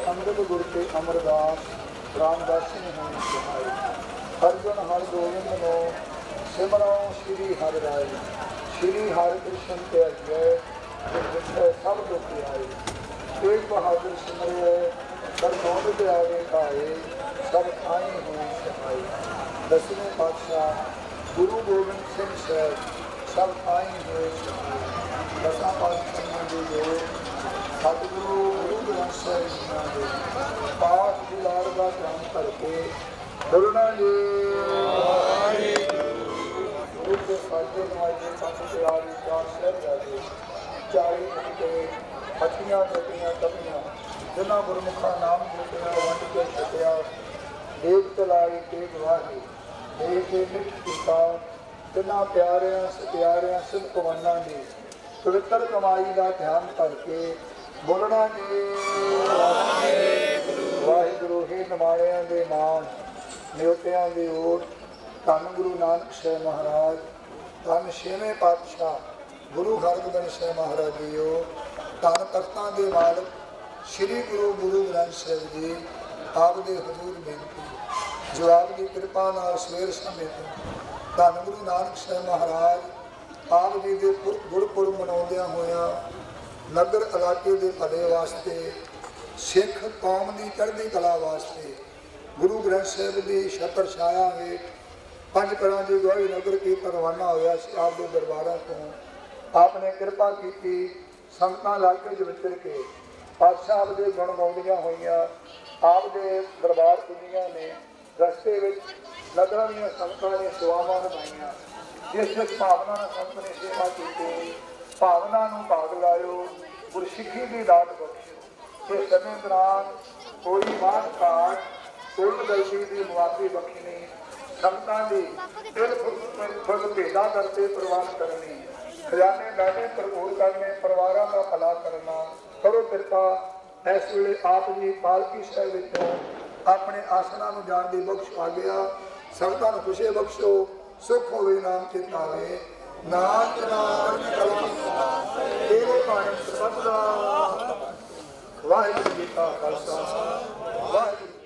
ਅੰਗਦ ਗੁਰ ਤੇ ਅਮਰਦਾਸ, ਰਾਮਦਾਸੀ ਨੇ ਹੋਣੀ ਸਹਾਈ। ਹਰ ਜਨ ਹਰ ਗੋਬਿੰਦ ਨੂੰ, ਸਿਮਰੋ ਸ੍ਰੀ ਹਰਿ ਰਾਏ। ਸ੍ਰੀ ਹਰਿ ਕ੍ਰਿਸ਼ਨ ਤੇ ਅਜੈ ਤੇ ਸਭ ਲੋਕ ਆਏ ਤੇਗ ਬਹਾਦਰ ਸਿਮਰਿਐ ਕਰ ਨੋਦ ਤੇ ਆਵੇ ਕਾਏ ਸਭ ਆਈ ਹੋਈ ਸਹਾਈ। ਦਸਵੇਂ ਪਾਤਸ਼ਾਹ ਗੁਰੂ ਗੋਬਿੰਦ ਸਿੰਘ ਸਾਹਿਬ, ਸਭ ਆਈ ਹੋਏ ਨਵਾਜੇ ਪੰਜ ਪਿਆਰੇ ਚਾਰ ਸਾਹਿਬ ਜਾਦੇ ਚਾਲੀ ਮੁਕਤੇ ਹੱਟੀਆਂ ਜੱਟੀਆਂ ਤਪੀਆਂ ਜਿਨ੍ਹਾਂ ਗੁਰਮੁਖਾਂ ਨਾਮ ਜਪਿਆ ਵੰਡ ਕੇ ਛੱਡਿਆ ਦੇਵ ਤਲਾਈ ਤੇ ਗਵਾਹੀ ਦੇਵ ਦੇ ਮਿੱਠ ਕੀਤਾ ਤਿੰਨਾਂ ਪਿਆਰਿਆਂ ਸਤਿਆਰਿਆਂ ਸਿੱਧ ਕਵਾਨਾਂ ਦੀ ਪਵਿੱਤਰ ਕਮਾਈ ਦਾ ਧਿਆਨ ਕਰਕੇ ਬੋਲਣਾ ਜੀ ਵਾਹਿਗੁਰੂ, ਹੀ ਨਮਾਇਆਂ ਦੇ ਨਾਮ ਨਿਉਤਿਆਂ ਦੇ ਓਟ ਧੰਨ ਗੁਰੂ ਨਾਨਕ ਸਾਹਿਬ ਮਹਾਰਾਜ। ਧੰਨ ਛੇਵੇਂ ਪਾਤਸ਼ਾਹ ਗੁਰੂ ਹਰਗੋਬਿੰਦ ਸਾਹਿਬ ਮਹਾਰਾਜ ਜੀਓ, ਧੰਨ ਤਖਤਾਂ ਦੇ ਮਾਲਕ ਸ੍ਰੀ ਗੁਰੂ ਗੁਰੂ ਗ੍ਰੰਥ ਸਾਹਿਬ ਜੀ, ਆਪ ਦੇ ਹਜ਼ੂਰ ਬੇਨਤੀ, ਜੋ ਆਪ ਦੀ ਕਿਰਪਾ ਨਾਲ ਸਵੇਰ ਸਮੇਂ ਤੋਂ ਧੰਨ ਗੁਰੂ ਨਾਨਕ ਸਾਹਿਬ ਮਹਾਰਾਜ, ਆਪ ਜੀ ਦੇ ਗੁਰਪੁਰਬ ਮਨਾਉਂਦਿਆਂ ਹੋਇਆਂ ਨਗਰ ਇਲਾਕੇ ਦੇ ਭਲੇ ਵਾਸਤੇ, ਸਿੱਖ ਕੌਮ ਦੀ ਚੜ੍ਹਦੀ ਕਲਾ ਵਾਸਤੇ ਗੁਰੂ ਗ੍ਰੰਥ ਸਾਹਿਬ ਦੀ ਛਤਰ ਛਾਇਆ ਹੇਠ ਪੰਜ ਕਰਾਂ ਦੀ ਗਵਾਹੀ ਨਗਰ ਕੀਰਤਨ ਰਵਾਨਾ ਹੋਇਆ ਸੀ ਆਪ ਦੇ ਦਰਬਾਰਾਂ ਤੋਂ ਆਪ ਨੇ ਕਿਰਪਾ ਕੀਤੀ, ਸੰਗਤਾਂ ਇਲਾਕੇ ਦੇ ਵਿਚਰ ਕੇ ਪਾਤਸ਼ਾਹ ਆਪ ਦੇ ਗੁਣ ਗਾਉਂਦੀਆਂ ਹੋਈਆਂ ਆਪ ਦੇ ਦਰਬਾਰ ਦੁਨੀਆਂ ਨੇ ਰਸਤੇ ਵਿੱਚ ਨਗਰਾਂ ਦੀਆਂ ਸੰਗਤਾਂ ਨੇ ਸੇਵਾਵਾਂ ਨਿਭਾਈਆਂ, ਜਿਸ ਜਿਸ ਭਾਵਨਾ ਨਾਲ ਸੰਤ ਨੇ ਸੇਵਾ ਕੀਤੀ, ਭਾਵਨਾ ਨੂੰ ਭਾਗ ਲਾਇਓ, ਗੁਰਸਿੱਖੀ ਦੀ ਦਾਤ ਬਖਸ਼ਿਓ। ਇਸ ਸਮੇਂ ਦੌਰਾਨ ਕੋਈ ਮਾਨ ਘਾਟ ਕੋਈ ਗਲਤੀ ਦੀ ਮੁਆਫੀ ਬਖਸ਼ਣੀ ਸੰਗਤਾਂ ਦੀ ਤਿਲ ਫੁੱਲ ਭੇਦਾ ਕਰਕੇ ਪ੍ਰਵਾਨ ਕਰਨੀ। ਖਜ਼ਾਨੇ ਦਾਣੇ ਭਰਪੂਰ ਕਰਨੇ, ਪਰਿਵਾਰਾਂ ਦਾ ਭਲਾ ਕਰਨਾ। ਕਰੋ ਕਿਰਪਾ, ਇਸ ਵੇਲੇ ਆਪ ਜੀ ਪਾਲਕੀ ਸਾਹਿਬ ਵਿੱਚੋਂ ਆਪਣੇ ਆਸਣਾ ਨੂੰ ਜਾਣ ਦੀ ਬਖਸ਼ ਆ ਗਿਆ। ਸੰਗਤਾਂ ਨੂੰ ਖੁਸ਼ੀ ਬਖਸ਼ੋ, ਸੁਖ ਹੋਵੇ, ਨਾਮ ਚਿਤਾਵੇ ਨਾਨਕ ਨਾਮ ਕਲਾ ਤੇਰੇ ਬਾਣੇ ਸਭ ਦਾ ਵਾਹਿਗੁਰੂ ਜੀ ਕਾ ਖਾਲਸਾ, ਵਾਹਿਗੁਰੂ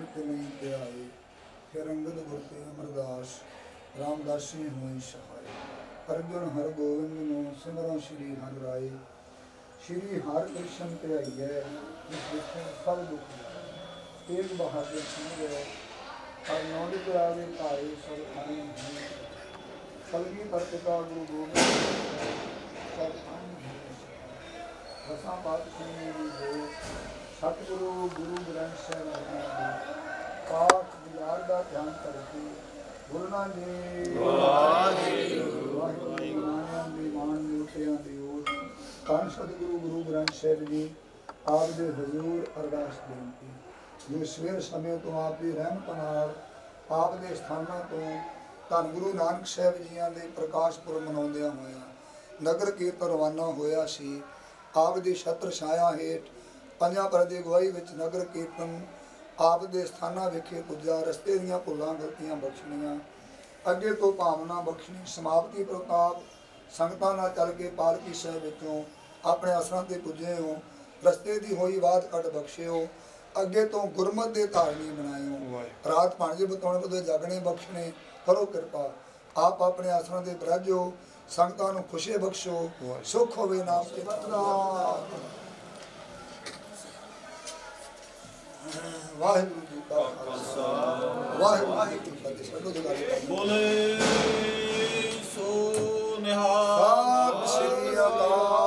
ਗੁਰੂ ਨਾਨਕ ਨਹੀਂ ਫਿਰ ਅੰਗਦ ਗੁਰ ਅਮਰਦਾਸ, ਰਾਮਦਾਸੀ ਹੋਏ ਸਹਾਏ ਅਰਜੁਨ ਹਰ ਗੋਬਿੰਦ ਨੂੰ ਸਿਮਰੋ ਸ਼੍ਰੀ ਹਰਿ ਰਾਏ। ਸ਼੍ਰੀ ਹਰਿ ਕ੍ਰਿਸ਼ਨ ਤੇ ਆਈਐ ਵਿੱਚ ਸਭ ਦੁੱਖ ਜਾਏ। ਏਕ ਬਹਾਦਰ ਸਿੰਘ ਹੈ, ਹਰ ਨੌੜੀ ਕਰਾਵੇ ਭਾਏ ਸਭ ਖਾਣੇ ਹੈ ਕਲਗੀ ਪਰਤਿਕਾ ਗੁਰੂ ਗੋਬਿੰਦ ਸਭ ਖਾਣੇ ਹੈ ਦਸਾਂ ਪਾਤਸ਼ਾਹਾਂ ਦੀ ਹੋ ਸਤਿਗੁਰੂ ਗੁਰੂ ਗ੍ਰੰਥ ਸਾਹਿਬ ਜੀ ਪਾਠ ਵਿਚਾਰ ਦਾ ਧਿਆਨ ਕਰਕੇ ਨਾਨਕ ਜੀ ਵਾਹਿਗੁਰੂ ਵਾਹਿਗੁਰੂ ਦੀ ਮਾਨ ਦੀ ਉਤਿਆਂ ਦੀ ਓਟ ਤਾਂ ਸਤਿਗੁਰੂ ਗੁਰੂ ਗ੍ਰੰਥ ਸਾਹਿਬ ਜੀ ਆਪ ਦੇ ਹਜ਼ੂਰ ਅਰਦਾਸ ਬੇਨਤੀ। ਜੋ ਸਵੇਰ ਸਮੇਂ ਤੋਂ ਆਪ ਦੀ ਰਹਿਮਤ ਨਾਲ ਆਪ ਦੇ ਸਥਾਨਾਂ ਤੋਂ ਧੰਨ ਗੁਰੂ ਨਾਨਕ ਸਾਹਿਬ ਜੀਆਂ ਦੇ ਪ੍ਰਕਾਸ਼ ਪੁਰਬ ਮਨਾਉਂਦਿਆਂ ਹੋਇਆਂ ਨਗਰ ਕੀਰਤਨ ਰਵਾਨਾ ਹੋਇਆ ਸੀ। ਆਪ ਦੀ ਛਤਰ ਛਾਇਆ ਹੇਠ ਪੰਜਾਂ ਪਰ ਦੀ ਅਗਵਾਈ ਵਿੱਚ ਨਗਰ ਕੀਰਤਨ ਆਪ ਦੇ ਸਥਾਨਾਂ ਵਿਖੇ ਪੁੱਜਾ ਰਸਤੇ ਦੀਆਂ ਭੁੱਲਾਂ ਗਲਤੀਆਂ ਬਖਸ਼ਣੀਆਂ ਅੱਗੇ ਤੋਂ ਭਾਵਨਾ ਬਖਸ਼ਣੀ ਸਮਾਪਤੀ ਪ੍ਰਤਾਪ ਸੰਗਤਾਂ ਨਾਲ ਚੱਲ ਕੇ ਪਾਲਕੀ ਸਾਹਿਬ ਵਿੱਚੋਂ ਆਪਣੇ ਅਸਰਾਂ ਤੇ ਪੁੱਜੇ ਹੋ ਰਸਤੇ ਦੀ ਹੋਈ ਬਾਤ ਕੱਢ ਬਖਸ਼ਿਓ ਅੱਗੇ ਤੋਂ ਗੁਰਮਤ ਦੇ ਧਾਰਨੀ ਬਣਾਇਓ ਰਾਤ ਭਾਂਜੇ ਬਤਾਉਣ ਬਦੇ ਜਾਗਣੇ ਬਖਸ਼ਣੇ ਕਰੋ ਕਿਰਪਾ ਆਪ ਆਪਣੇ ਆਸਣਾਂ ਦੇ ਬਰਾਜੋ ਸੰਗਤਾਂ ਨੂੰ ਖੁਸ਼ੀ ਬਖਸ਼ੋ ਸੁਖ ਹੋਵੇ ਨਾਮ ਤੇ ਵਾਹਿਗੁਰੂ ਜੀ ਕਾ ਖਾਲਸਾ ਵਾਹਿਗੁਰੂ ਜੀ ਕੀ ਫਤਿਹ ਸਭੋ ਜਗਾਰੀ ਬੋਲੇ ਸੋ ਨਿਹਾਲ ਸਤਿ ਸ੍ਰੀ ਅਕਾਲ